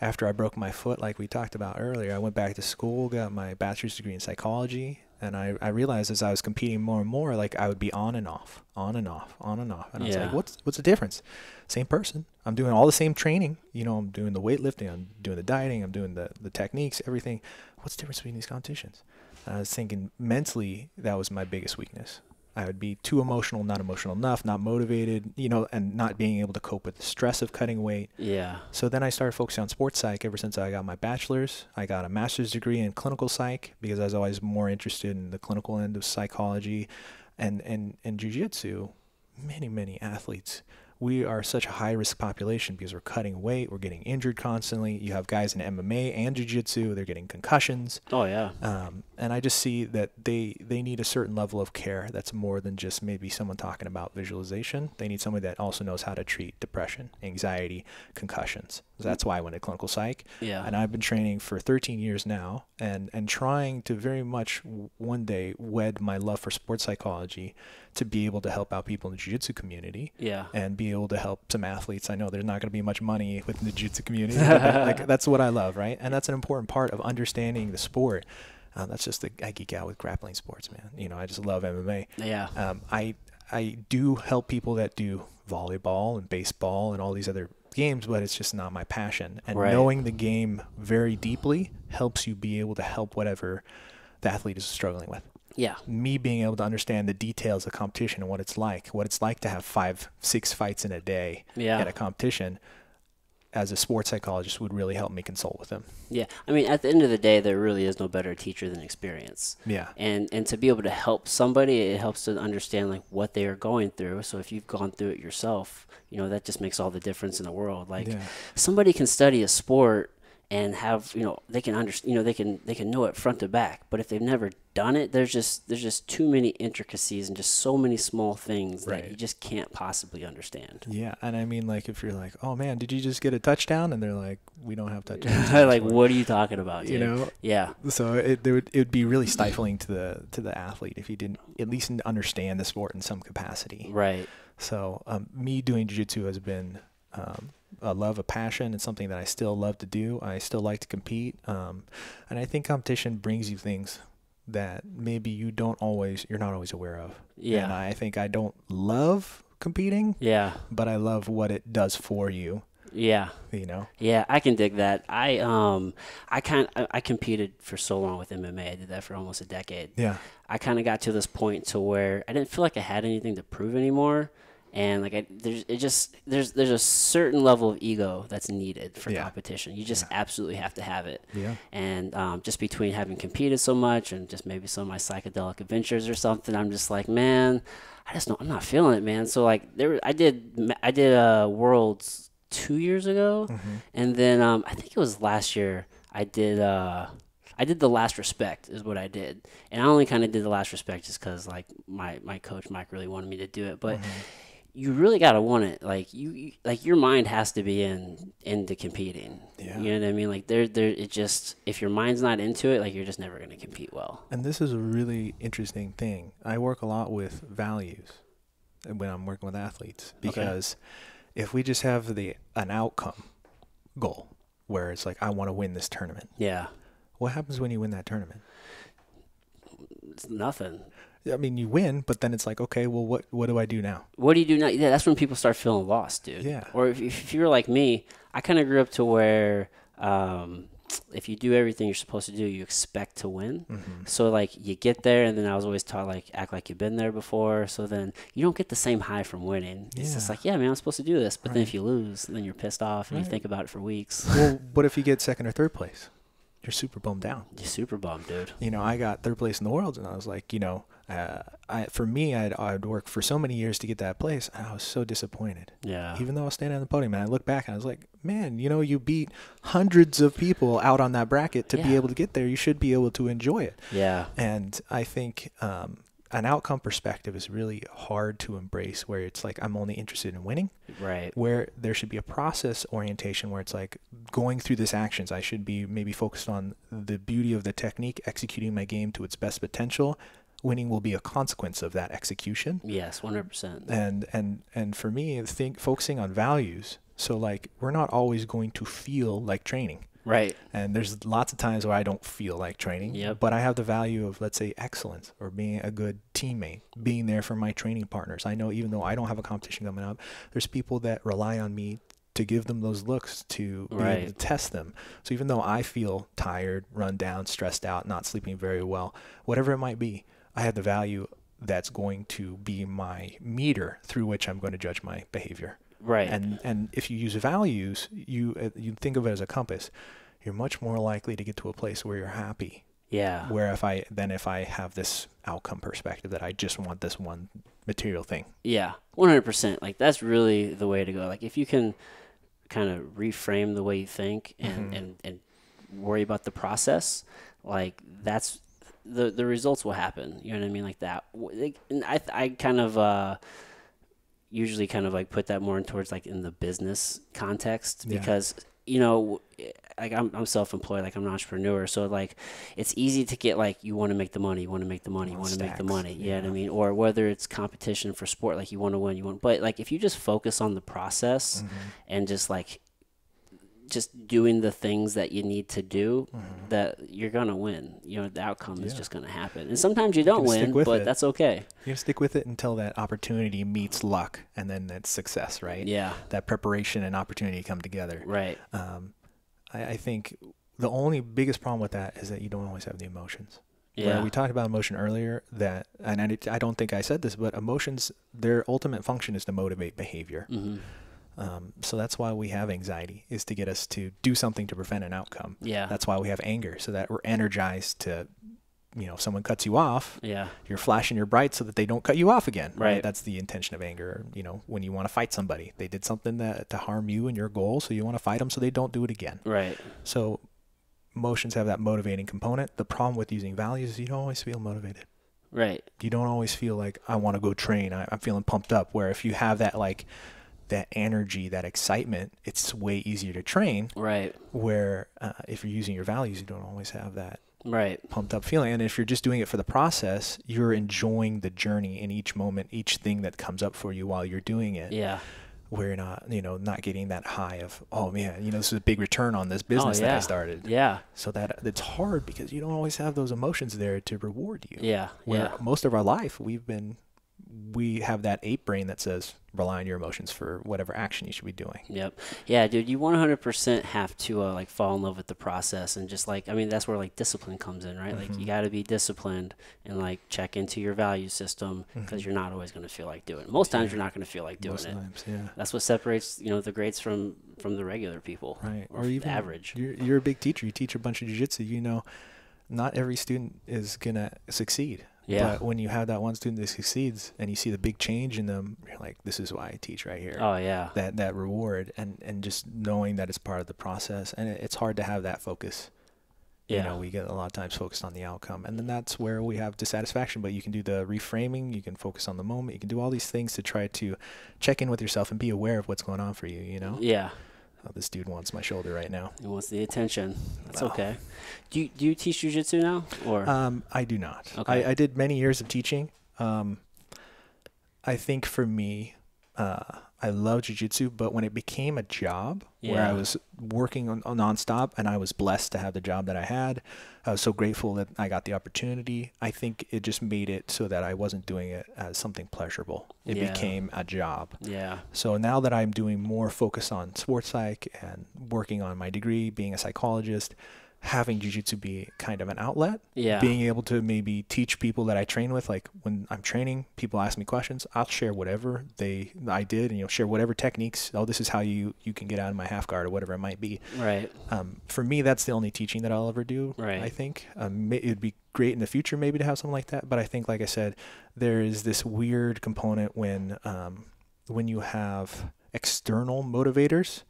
After I broke my foot, like we talked about earlier, I went back to school, got my bachelor's degree in psychology, and I, I realized as I was competing more and more, like I would be on and off, on and off, on and off, and I was Yeah. like, "What's what's the difference?" Same person. I'm doing all the same training. You know, I'm doing the weightlifting, I'm doing the dieting, I'm doing the the techniques, everything. What's the difference between these competitions? And I was thinking mentally that was my biggest weakness. I would be too emotional, not emotional enough, not motivated, you know, and not being able to cope with the stress of cutting weight. yeah, So then I started focusing on sports psych ever since I got my bachelor's. I got a master's degree in clinical psych because I was always more interested in the clinical end of psychology and and and jiu-jitsu. Many many athletes we are such a high risk population because we're cutting weight, we're getting injured constantly. You have guys in MMA and jiu-jitsu, they're getting concussions. oh yeah, Um, and I just see that they they need a certain level of care that's more than just maybe someone talking about visualization. They need somebody that also knows how to treat depression, anxiety, concussions. So that's why I went to clinical psych. yeah, And I've been training for 13 years now, and and trying to very much one day wed my love for sports psychology to be able to help out people in the jiu-jitsu community yeah, and be able to help some athletes. I know there's not going to be much money within the jiu-jitsu community. that- [LAUGHS] like that's what I love, right? And that's an important part of understanding the sport. Uh, that's just the I geek out with grappling sports, man. You know, I just love MMA. yeah, Um, I I do help people that do volleyball and baseball and all these other games, but it's just not my passion. And Right. knowing the game very deeply helps you be able to help whatever the athlete is struggling with yeah, me being able to understand the details of competition and what it's like, what it's like to have five, six fights in a day Yeah. at a competition, as a sports psychologist would really help me consult with them. yeah. I mean, at the end of the day, there really is no better teacher than experience. Yeah. and and to be able to help somebody it helps to understand like what they are going through so if you've gone through it yourself you know that just makes all the difference in the world like Yeah. somebody can study a sport and have you know they can understand you know they can they can know it front to back but if they've never done it there's just there's just too many intricacies and just so many small things that Right. you just can't possibly understand Yeah. And I mean, like, if you're like, oh man, did you just get a touchdown? And they're like, we don't have [LAUGHS] touchdowns. like what are you talking about You dude? know? yeah So it, it would it would be really stifling to the to the athlete if you didn't at least understand the sport in some capacity. right So um, me doing jiu-jitsu has been um, a love, a passion. It's something that I still love to do. I still like to compete, um, and I think competition brings you things that maybe you don't always, you're not always aware of. And yeah I think I don't love competing, yeah but I love what it does for you. Yeah. You know. Yeah, I can dig that. I um I kind I, I competed for so long with MMA. I did that for almost a decade. Yeah. I kind of got to this point to where I didn't feel like I had anything to prove anymore, and like I there's it just there's there's a certain level of ego that's needed for Yeah. competition. You just absolutely have to have it. Yeah. And um, just between having competed so much and just maybe some of my psychedelic adventures or something, I'm just like, man, I just don't, I'm not feeling it, man. So like there, I did I did uh, worlds two years ago, Mm-hmm. and then um, I think it was last year. I did uh, I did the last respect is what I did, and I only kind of did the last respect just because like my my coach Mike really wanted me to do it, but. Mm-hmm. You really gotta want it, like you, like your mind has to be in into competing. Yeah. You know what I mean? Like there, there. It just if your mind's not into it, like you're just never gonna compete well. And this is a really interesting thing. I work a lot with values when I'm working with athletes because if we just have the an outcome goal where it's like I want to win this tournament, Yeah, what happens when you win that tournament? it's nothing. I mean, you win, but then it's like, okay, well, what what do I do now? What do you do now? Yeah, that's when people start feeling lost, dude. Yeah. Or if, if you're like me, I kind of grew up to where um, if you do everything you're supposed to do, you expect to win. Mm-hmm. So like you get there, and then I was always taught like act like you've been there before. So then you don't get the same high from winning. It's just like yeah, man, I'm supposed to do this. But then if you lose, then you're pissed off and you think about it for weeks. well, [LAUGHS] what if you get second or third place? You're super bummed down. You're super bummed, dude. you know, I got third place in the world, and I was like, you know, uh, I for me, I'd I'd worked for so many years to get that place, and I was so disappointed. Yeah. Even though I was standing on the podium, and I look back and I was like, man, you know, you beat hundreds of people out on that bracket to be able to get there. You should be able to enjoy it. Yeah. And I think um, an outcome perspective is really hard to embrace, where it's like I'm only interested in winning Right. where there should be a process orientation where it's like going through this actions i should be maybe focused on the beauty of the technique executing my game to its best potential winning will be a consequence of that execution Yes, one hundred percent. and and and for me think focusing on values so like we're not always going to feel like training Right. and there's lots of times where I don't feel like training, Yep. but I have the value of, let's say, excellence or being a good teammate, being there for my training partners. I know even though I don't have a competition coming up, there's people that rely on me to give them those looks to be able to test them. So even though I feel tired, run down, stressed out, not sleeping very well, whatever it might be, I have the value that's going to be my meter through which I'm going to judge my behavior Right. and and if you use values you uh, you think of it as a compass you're much more likely to get to a place where you're happy yeah. where if i than if i have this outcome perspective that i just want this one material thing Yeah, one hundred percent. Like that's really the way to go. Like if you can kind of reframe the way you think and Mhm. and and worry about the process, like that's the the results will happen. You know what I mean? Like that. And I I kind of uh usually kind of like put that more in towards like in the business context Yeah. because you know like I'm, I'm self-employed like i'm an entrepreneur so like it's easy to get like you want to make the money you want to make the money you Want to make the money you know what i mean or whether it's competition for sport like you want to win you want but like if you just focus on the process and just like just doing the things that you need to do that you're gonna win. You know the outcome is Mm-hmm. Just gonna happen. And sometimes you don't stick win but it. that's okay. You stick with it until that opportunity meets luck and then it's success right? Yeah. That preparation and opportunity come together. Right. Um, I, I think the only biggest problem with that is that you don't always have the emotions. Where yeah. We talked about emotion earlier that and I, I don't think i said this but emotions their ultimate function is to motivate behavior. Hmm um, so that's why we have anxiety is to get us to do something to prevent an outcome. Yeah. That's why we have anger so that we're energized to you know if someone cuts you off yeah. you're flashing your bright so that they don't cut you off again Right. that's the intention of anger you know when you want to fight somebody. They did something that, to harm you and your goal so you want to fight them so they don't do it again. Right. So emotions have that motivating component. The problem with using values is you don't always feel motivated. Right. You don't always feel like I want to go train. I, I'm feeling pumped up. Where if you have that like that energy, that excitement, it's way easier to train. right Where uh, if you're using your values, you don't always have that right pumped up feeling. And if you're just doing it for the process, you're enjoying the journey in each moment, each thing that comes up for you while you're doing it. yeah Where you're not, you know, not getting that high of, oh man, you know, this is a big return on this business that I Oh, started. yeah So that it's hard because you don't always have those emotions there to reward you yeah where yeah most of our life we've been we have that ape brain that says rely on your emotions for whatever action you should be doing. Yep. Yeah, dude, you 100% have to uh, like fall in love with the process and just like I mean that's where like discipline comes in, right? Like you got to be disciplined and like check into your value system because you're not always going to feel like doing it. Most times you're not going to feel like doing Most it. times, yeah. That's what separates, you know, the greats from from the regular people. Right. Or, Or the even average. You're, you're a big teacher. You teach a bunch of jiu-jitsu, You know, not every student is gonna succeed. Yeah. But when you have that one student that succeeds and you see the big change in them, you're like, this is why I teach right here. Oh yeah. That that reward and and just knowing that it's part of the process and it, it's hard to have that focus. Yeah. You know, we get a lot of times focused on the outcome, and then that's where we have dissatisfaction. But you can do the reframing. You can focus on the moment. You can do all these things to try to check in with yourself and be aware of what's going on for you. You know, Yeah. Oh, this dude wants my shoulder right now. He wants the attention. That's Well. okay. Do you, do you teach jujitsu now or Um, I do not. Okay. I, I did many years of teaching. Um, I think for me, uh, I love jujitsu, but when it became a job where I was working on, on nonstop and I was blessed to have the job that I had, I was so grateful that I got the opportunity. I think it just made it so that I wasn't doing it as something pleasurable. It Yeah. became a job. yeah. So now that I'm doing more focus on sports psych and working on my degree, being a psychologist, having jujitsu be kind of an outlet, Yeah. being able to maybe teach people that I train with, like when I'm training, people ask me questions, I'll share whatever they I did, and you know, share whatever techniques. Oh, this is how you you can get out of my half guard or whatever it might be. Right. Um, for me, that's the only teaching that I'll ever do. Right. I think um, it'd be great in the future maybe to have something like that. But I think, like I said, there is this weird component when um, when you have external motivators,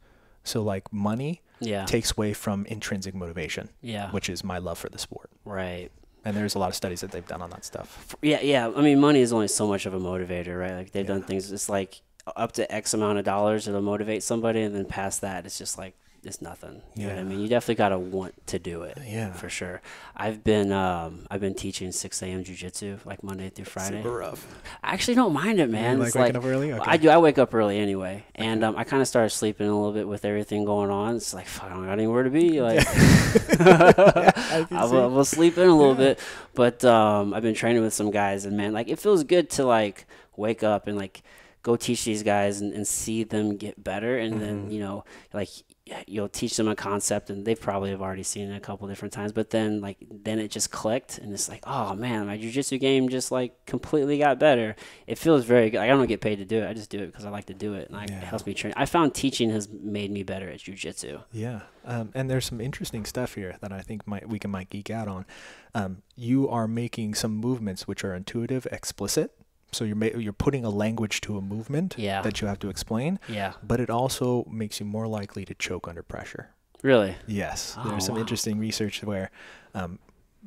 so like money Yeah. takes away from intrinsic motivation, yeah. which is my love for the sport. right. And there's a lot of studies that they've done on that stuff. Yeah, yeah. I mean, money is only so much of a motivator, right? Like they've done things. It's like up to X amount of dollars it'll motivate somebody, and then past that, it's just like it's nothing. You know what I mean? You definitely gotta want to do it. Yeah. for sure. I've been um, I've been teaching 6 a.m. jujitsu like Monday through Friday. Super rough. I actually don't mind it, man. like it's waking like up early? Okay. I do. I wake up early anyway, and um, I kind of started sleeping a little bit with everything going on. It's like fuck, I don't got anywhere to be. [LAUGHS] Like [LAUGHS] [LAUGHS] I can I will, will sleep in a little bit, but um, I've been training with some guys, and man, like it feels good to like wake up and like go teach these guys and, and see them get better, and Mm-hmm. then you know like you'll teach them a concept, and they probably have already seen it a couple different times, but then like then it just clicked, and it's like oh man, my jujitsu game just like completely got better. It feels very good. Like, I don't get paid to do it; I just do it because I like to do it, and like, Yeah. it helps me train. I found teaching has made me better at jujitsu. Yeah, um, and there's some interesting stuff here that I think might we can might geek out on. Um, you are making some movements which are intuitive, explicit. So you're ma- you're putting a language to a movement Yeah. that you have to explain, Yeah, but it also makes you more likely to choke under pressure. really. Yes, Oh, there's some wow. interesting research where, um,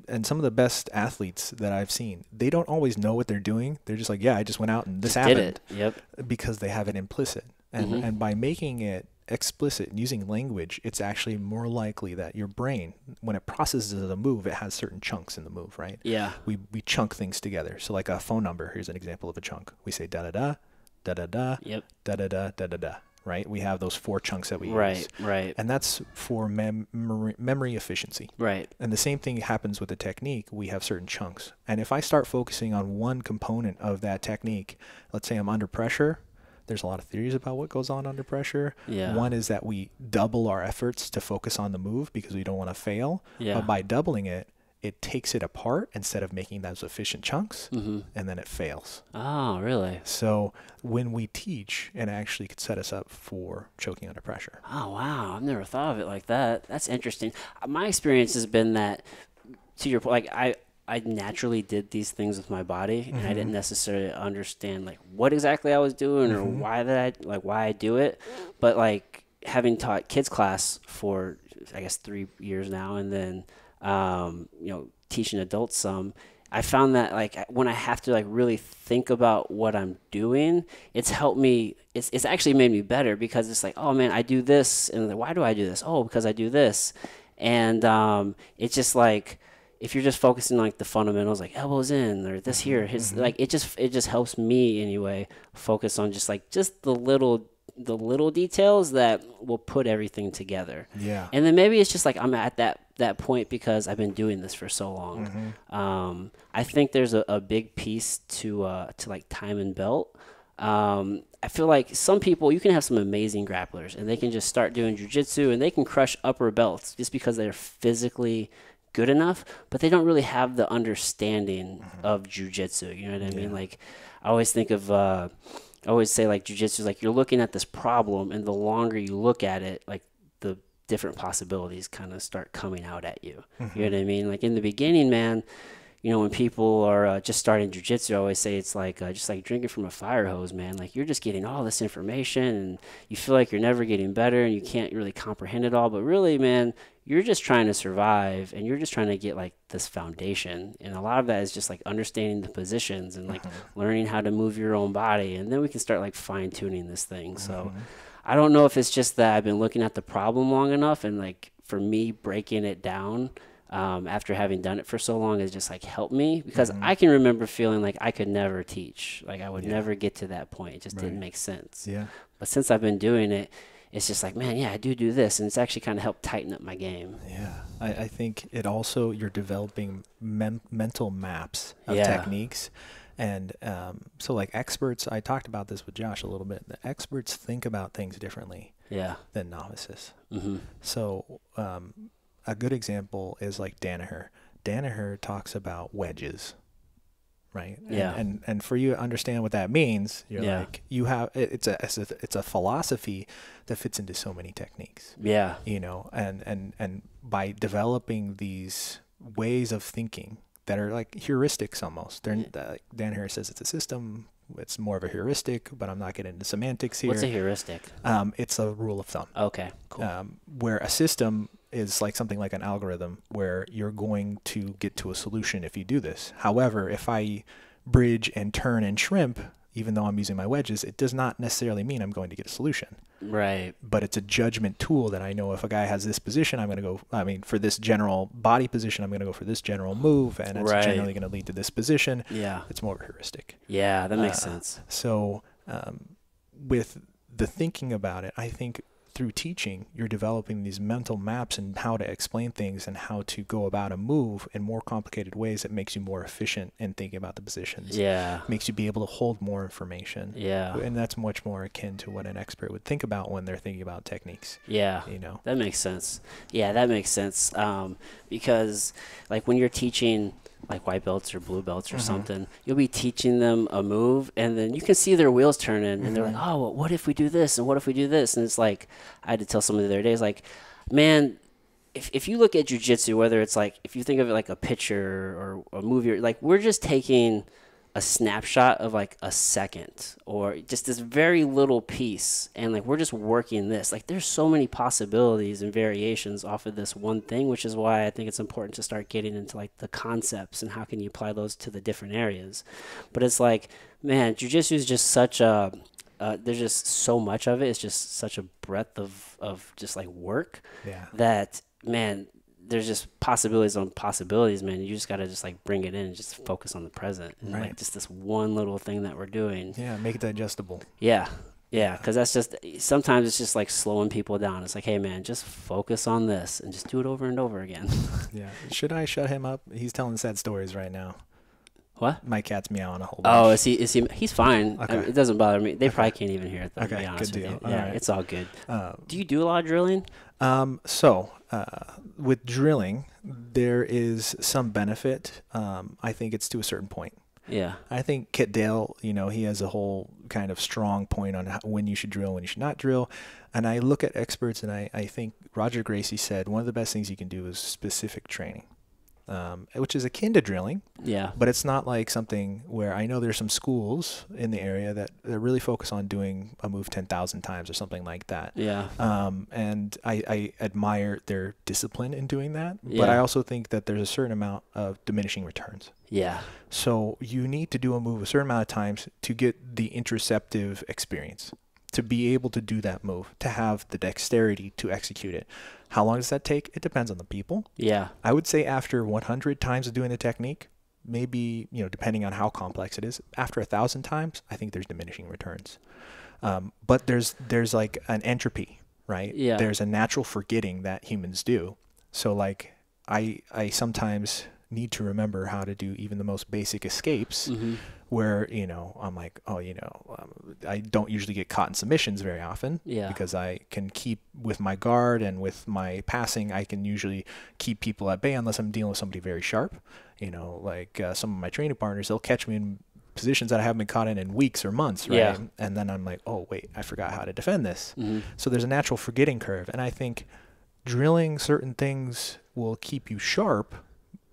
and some of the best athletes that I've seen, they don't always know what they're doing. They're just like, yeah, I just went out and this Did happened it? Yep. because they have it implicit. And Mhm. and by making it explicit and using language, it's actually more likely that your brain, when it processes a move, it has certain chunks in the move, right? Yeah. We we chunk things together. So like a phone number, here's an example of a chunk. We say da da da, da da da, Yep. da da da, da da da, right? We have those four chunks that we Right. use. Right. Right. And that's for mem- memory, memory efficiency. Right. And the same thing happens with the technique. We have certain chunks. And if I start focusing on one component of that technique, let's say I'm under pressure, there's a lot of theories about what goes on under pressure. Yeah. One is that we double our efforts to focus on the move because we don't want to fail. Yeah. But by doubling it, it takes it apart instead of making those efficient chunks, Mm-hmm. and then it fails. Oh, really? So when we teach, it actually could set us up for choking under pressure. Oh, wow. I've never thought of it like that. That's interesting. My experience has been that, to your point, like I, I naturally did these things with my body, and I didn't necessarily understand like what exactly I was doing or why that I like why I do it. But like having taught kids class for I guess three years now, and then um, you know teaching adults some. I found that like when I have to like really think about what I'm doing, it's helped me. It's it's actually made me better because it's like, oh man, I do this, and why do I do this? Oh, because I do this, and um, it's just like if you're just focusing like the fundamentals, like elbows in or this here, his like it just it just helps me anyway focus on just like just the little the little details that will put everything together. Yeah. And then maybe it's just like I'm at that that point because I've been doing this for so long. Mm-hmm. Um, I think there's a, a big piece to uh, to like time and belt. Um, I feel like some people you can have some amazing grapplers and they can just start doing jujitsu and they can crush upper belts just because they're physically good enough, but they don't really have the understanding Mm-hmm. of jujitsu. You know what I mean? Like I always think of. Uh, I always say like jujitsu is like you're looking at this problem, and the longer you look at it, like the different possibilities kind of start coming out at you. You know what I mean? Like in the beginning, man, you know when people are uh, just starting jujitsu, I always say it's like uh, just like drinking from a fire hose, man. Like you're just getting all this information, and you feel like you're never getting better, and you can't really comprehend it all. But really, man, you're just trying to survive, and you're just trying to get like this foundation, and a lot of that is just like understanding the positions and like mm-hmm. learning how to move your own body, and then we can start like fine tuning this thing. So. Mm-hmm. I don't know if it's just that I've been looking at the problem long enough, and like for me breaking it down um, after having done it for so long has just like helped me because mm-hmm. I can remember feeling like I could never teach, like I would never get to that point. It just didn't make sense. Yeah. But since I've been doing it, it's just like, man, yeah, I do do this, and it's actually kind of helped tighten up my game. Yeah, I, I think it also you're developing mem- mental maps of Yeah. techniques, and um, so like experts. I talked about this with Josh a little bit. The experts think about things differently Yeah. than novices. hmm So um, a good example is like Danaher. Danaher talks about wedges, right? And- Yeah. And and for you to understand what that means, you're Yeah. like you have it, it's a it's a it's a philosophy that fits into so many techniques Yeah. you know and and and by developing these ways of thinking that are like heuristics almost they're uh, Danaher says it's a system it's more of a heuristic but i'm not getting into semantics here What's a heuristic? um, it's a rule of thumb Okay. Cool. um, where a system is like something like an algorithm where you're going to get to a solution if you do this. However, if I bridge and turn and shrimp, even though I'm using my wedges, it does not necessarily mean I'm going to get a solution. right. But it's a judgment tool that I know if a guy has this position, I'm going to go, I mean, for this general body position, I'm going to go for this general move, and it's Right. generally going to lead to this position. Yeah. It's more heuristic. Yeah. That makes Uh, sense. So, um, with the thinking about it, I think through teaching, you're developing these mental maps and how to explain things and how to go about a move in more complicated ways that makes you more efficient in thinking about the positions. Yeah. Makes you be able to hold more information. Yeah. And that's much more akin to what an expert would think about when they're thinking about techniques. Yeah. You know. That makes sense. Yeah, that makes sense. Um, because like when you're teaching like white belts or blue belts or Mhm. something, you'll be teaching them a move, and then you can see their wheels turning, and they're like, Mhm. "Oh, well, what if we do this? And what if we do this?" And it's like I had to tell somebody the other day, it's like, man. If, if you look at jujitsu, whether it's like if you think of it like a picture or a movie, or, like we're just taking a snapshot of like a second or just this very little piece and like we're just working this. Like there's so many possibilities and variations off of this one thing which is why i think it's important to start getting into like the concepts and how can you apply those to the different areas. But it's like man jujitsu is just such a uh, there's just so much of it. It's just such a breadth of of just like work Yeah. that man there's just possibilities on possibilities man. You just got to just like bring it in and just focus on the present and like just this one little thing that we're doing. Yeah. Make it digestible. yeah yeah because that's just sometimes it's just like slowing people down. It's like hey man just focus on this and just do it over and over again. [LAUGHS] Yeah. Should I shut him up? He's telling sad stories right now. what? My cat's meowing a whole oh is he is he he's fine. I mean, it doesn't bother me. They probably can't even hear it though, to Okay, be honest good with you. Deal. yeah it's all good. Uh, do you do a lot of drilling Um, so, uh, with drilling, there is some benefit. Um, I think it's to a certain point. yeah I think Kit Dale, you know, he has a whole kind of strong point on how, when you should drill, when you should not drill. And I look at experts and I, I think Roger Gracie said one of the best things you can do is specific training, um, which is akin to drilling, yeah but it's not like something where I know there's some schools in the area that, that really focus on doing a move 10,000 times or something like that. yeah Um, and I, I admire their discipline in doing that. But I also think that there's a certain amount of diminishing returns. yeah So you need to do a move a certain amount of times to get the interoceptive experience, to be able to do that move, to have the dexterity to execute it. How long does that take? It depends on the people. yeah I would say after 100 times of doing the technique, maybe you know depending on how complex it is, after a thousand times, I think there's diminishing returns. Um, but there's there's like an entropy, right? Yeah. There's a natural forgetting that humans do. So like I I sometimes need to remember how to do even the most basic escapes Mm-hmm. Where you know I'm like oh you know um, I don't usually get caught in submissions very often Yeah. because I can keep with my guard and with my passing I can usually keep people at bay unless I'm dealing with somebody very sharp you know like uh, some of my training partners they'll catch me in positions that I haven't been caught in in weeks or months right Yeah. and then I'm like oh wait I forgot how to defend this Mm-hmm. so there's a natural forgetting curve, and I think drilling certain things will keep you sharp.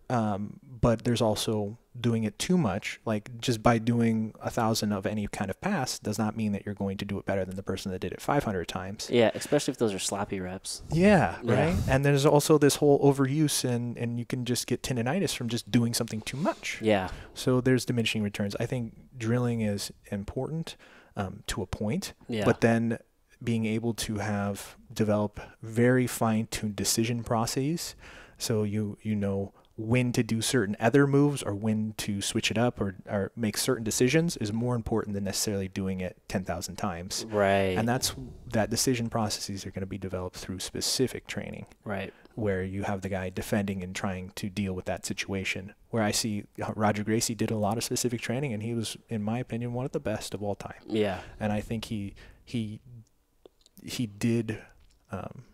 Um, but there's also doing it too much. Like just by doing a thousand of any kind of pass does not mean that you're going to do it better than the person that did it 500 times. Yeah, especially if those are sloppy reps. Yeah, Yeah. right. And there's also this whole overuse, and and you can just get tendonitis from just doing something too much. Yeah. So there's diminishing returns. I think drilling is important um, to a point, Yeah. but then being able to have develop very fine-tuned decision processes, so you you know when to do certain other moves or when to switch it up or, or make certain decisions is more important than necessarily doing it 10,000 times. right. And that's that decision processes are going to be developed through specific training right. where you have the guy defending and trying to deal with that situation. Where I see uh, Roger Gracie did a lot of specific training, and he was, in my opinion, one of the best of all time. Yeah. And I think he he he did um,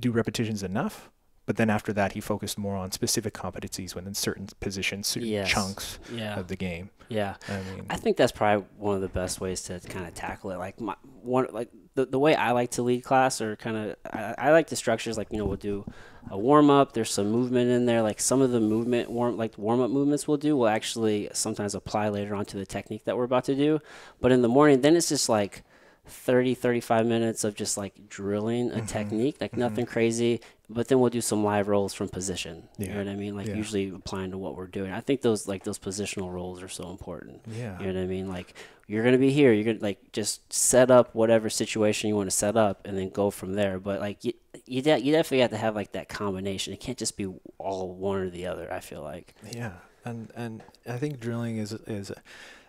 do repetitions enough, but then after that, he focused more on specific competencies within certain positions, certain Yes. chunks Yeah. of the game. Yeah. I mean, I think that's probably one of the best ways to kind of tackle it. Like my one, like the, the way I like to lead class, or kind of I, I like the structures. Like you know, we'll do a warm up. There's some movement in there. Like some of the movement warm, like warm up movements we'll do, will actually sometimes apply later on to the technique that we're about to do. But in the morning, then it's just like 30, 35 minutes of just like drilling a Mm-hmm. technique, like nothing crazy. But then we'll do some live rolls from position. You know what I mean? Like Yeah. usually applying to what we're doing. I think those like those positional rolls are so important. yeah, You know what I mean? Like you're gonna be here. You're gonna like just set up whatever situation you want to set up, and then go from there. But like you, you, de- you definitely have to have like that combination. It can't just be all one or the other. I feel like. Yeah, and and I think drilling is is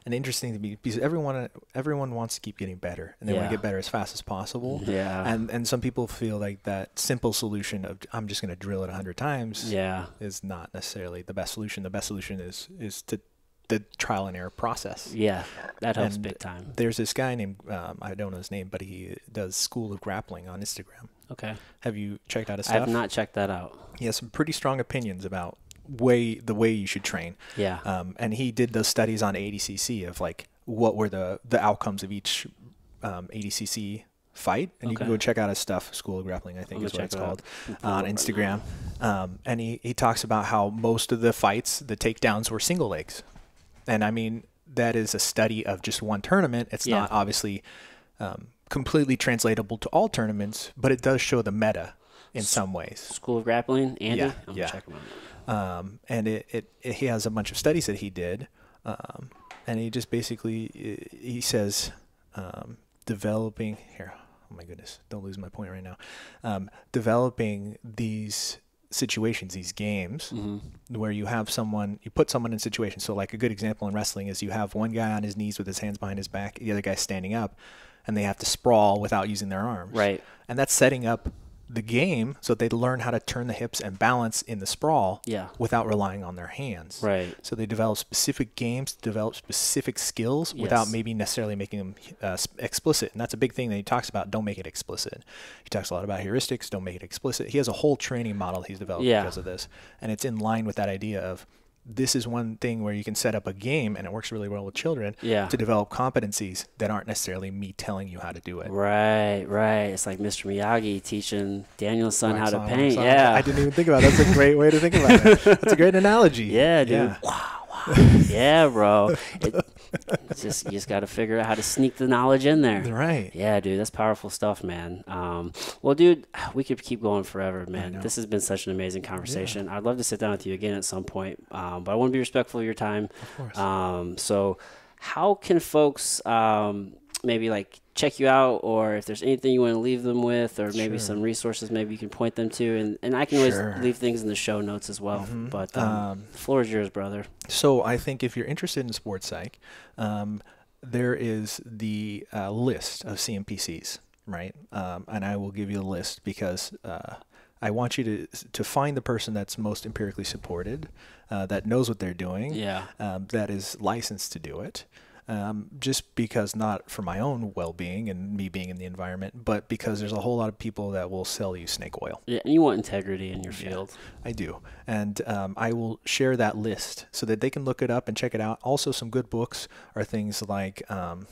an interesting to be because everyone everyone wants to keep getting better and they want to get better as fast as possible. Yeah. And and some people feel like that simple solution of I'm just going to drill it a hundred times yeah. is not necessarily the best solution. The best solution is is to the trial and error process. Yeah. That helps And big time. There's this guy named um, I don't know his name, but he does School of Grappling on Instagram. Okay. Have you checked out his stuff? I have not checked that out. He has some pretty strong opinions about way the way you should train. Yeah. Um, and he did those studies on ADCC of like what were the the outcomes of each um, ADCC fight, and you can Okay. go check out his stuff. School of Grappling, I think, is what it's it called I'm on Instagram. Um, and he he talks about how most of the fights, the takedowns were single legs, and I mean that is a study of just one tournament. It's Yeah. not obviously um, completely translatable to all tournaments, but it does show the meta in some ways. School of Grappling, Andy. Yeah, I'm yeah. Gonna check him out. um, and it, it, it he has a bunch of studies that he did, um, and he just basically uh, he says um, developing here. Oh my goodness, don't lose my point right now. Um, developing these situations, these games, hmm where you have someone, you put someone in situations. So, like a good example in wrestling is you have one guy on his knees with his hands behind his back, the other guy standing up, and they have to sprawl without using their arms Right. and that's setting up the game so they learn how to turn the hips and balance in the sprawl Yeah. without relying on their hands. Right. So they develop specific games, develop specific skills without maybe necessarily making them uh, explicit. And that's a big thing that he talks about. Don't make it explicit. He talks a lot about heuristics. Don't make it explicit. He has a whole training model he's developed Yeah. because of this, and it's in line with that idea of this is one thing where you can set up a game and it works really well with children Yeah. to develop competencies that aren't necessarily me telling you how to do it. Right, right. It's like Mr. Miyagi teaching Daniel-san how Wax to paint. off. Yeah. I didn't even think about it. That's a great way to think about it. That's a great [LAUGHS] analogy. Yeah, dude. Yeah. Wow, wow. yeah, bro. [LAUGHS] It, [LAUGHS] it's just you just got to figure out how to sneak the knowledge in there. Right. Yeah, dude, that's powerful stuff, man. Um, well, dude, we could keep going forever, man. This has been such an amazing conversation. I'd love to sit down with you again at some point, um, but I want to be respectful of your time. Of course. Um, so, how can folks um, maybe like check you out, or if there's anything you want to leave them with, or maybe Sure. some resources maybe you can point them to, and, and I can always Sure. leave things in the show notes as well. Mhm. But um, Um, the floor is yours, brother. So I think if you're interested in sports psych, um, there is the uh, list of CMPCs, right? Um, and I will give you a list because uh, I want you to to find the person that's most empirically supported, uh, that knows what they're doing, Yeah. um, that is licensed to do it. Um, just because not for my own well-being and me being in the environment, but because there's a whole lot of people that will sell you snake oil. Yeah, and you want integrity in your Yeah. field. I do. And um, I will share that list so that they can look it up and check it out. Also, some good books are things like um,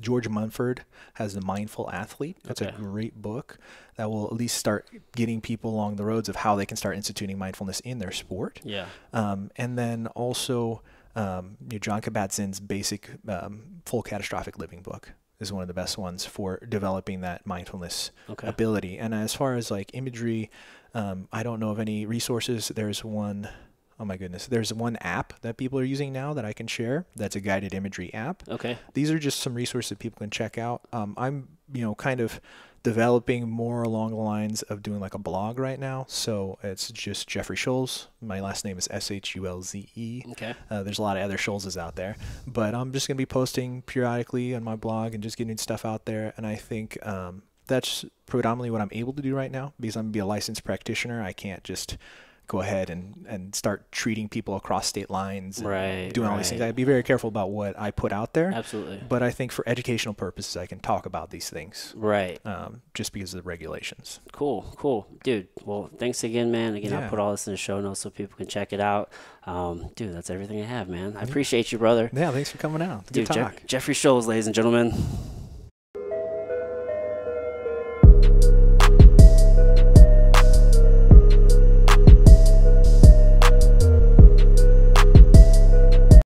George Mumford has The Mindful Athlete. That's a great book that will at least start getting people along the roads of how they can start instituting mindfulness in their sport. Yeah. Um, and then also, um, you know, Jon Kabat-Zinn's basic um, full catastrophic living book is one of the best ones for developing that mindfulness Okay. ability. And as far as like imagery, um, I don't know of any resources. There's one, oh my goodness, there's one app that people are using now that I can share. That's a guided imagery app. Okay. These are just some resources that people can check out. Um, I'm, you know, kind of developing more along the lines of doing like a blog right now. So it's just Jeffrey Shulze. My last name is S H U L Z E. Okay. Uh, there's a lot of other Schulzes out there, but I'm just gonna be posting periodically on my blog and just getting stuff out there. And I think um, that's predominantly what I'm able to do right now because I'm gonna be a licensed practitioner. I can't just go ahead and, and start treating people across state lines and Right, doing all these things. I'd be very careful about what I put out there. Absolutely. But I think for educational purposes, I can talk about these things Right. um, just because of the regulations. Cool, cool, dude. Well, thanks again, man. Again, Yeah. I'll put all this in the show notes so people can check it out. Um, dude, that's everything I have, man. I appreciate you, brother. Yeah, thanks for coming out. Good Dude, Je- talk. Jeffrey Shulze, ladies and gentlemen.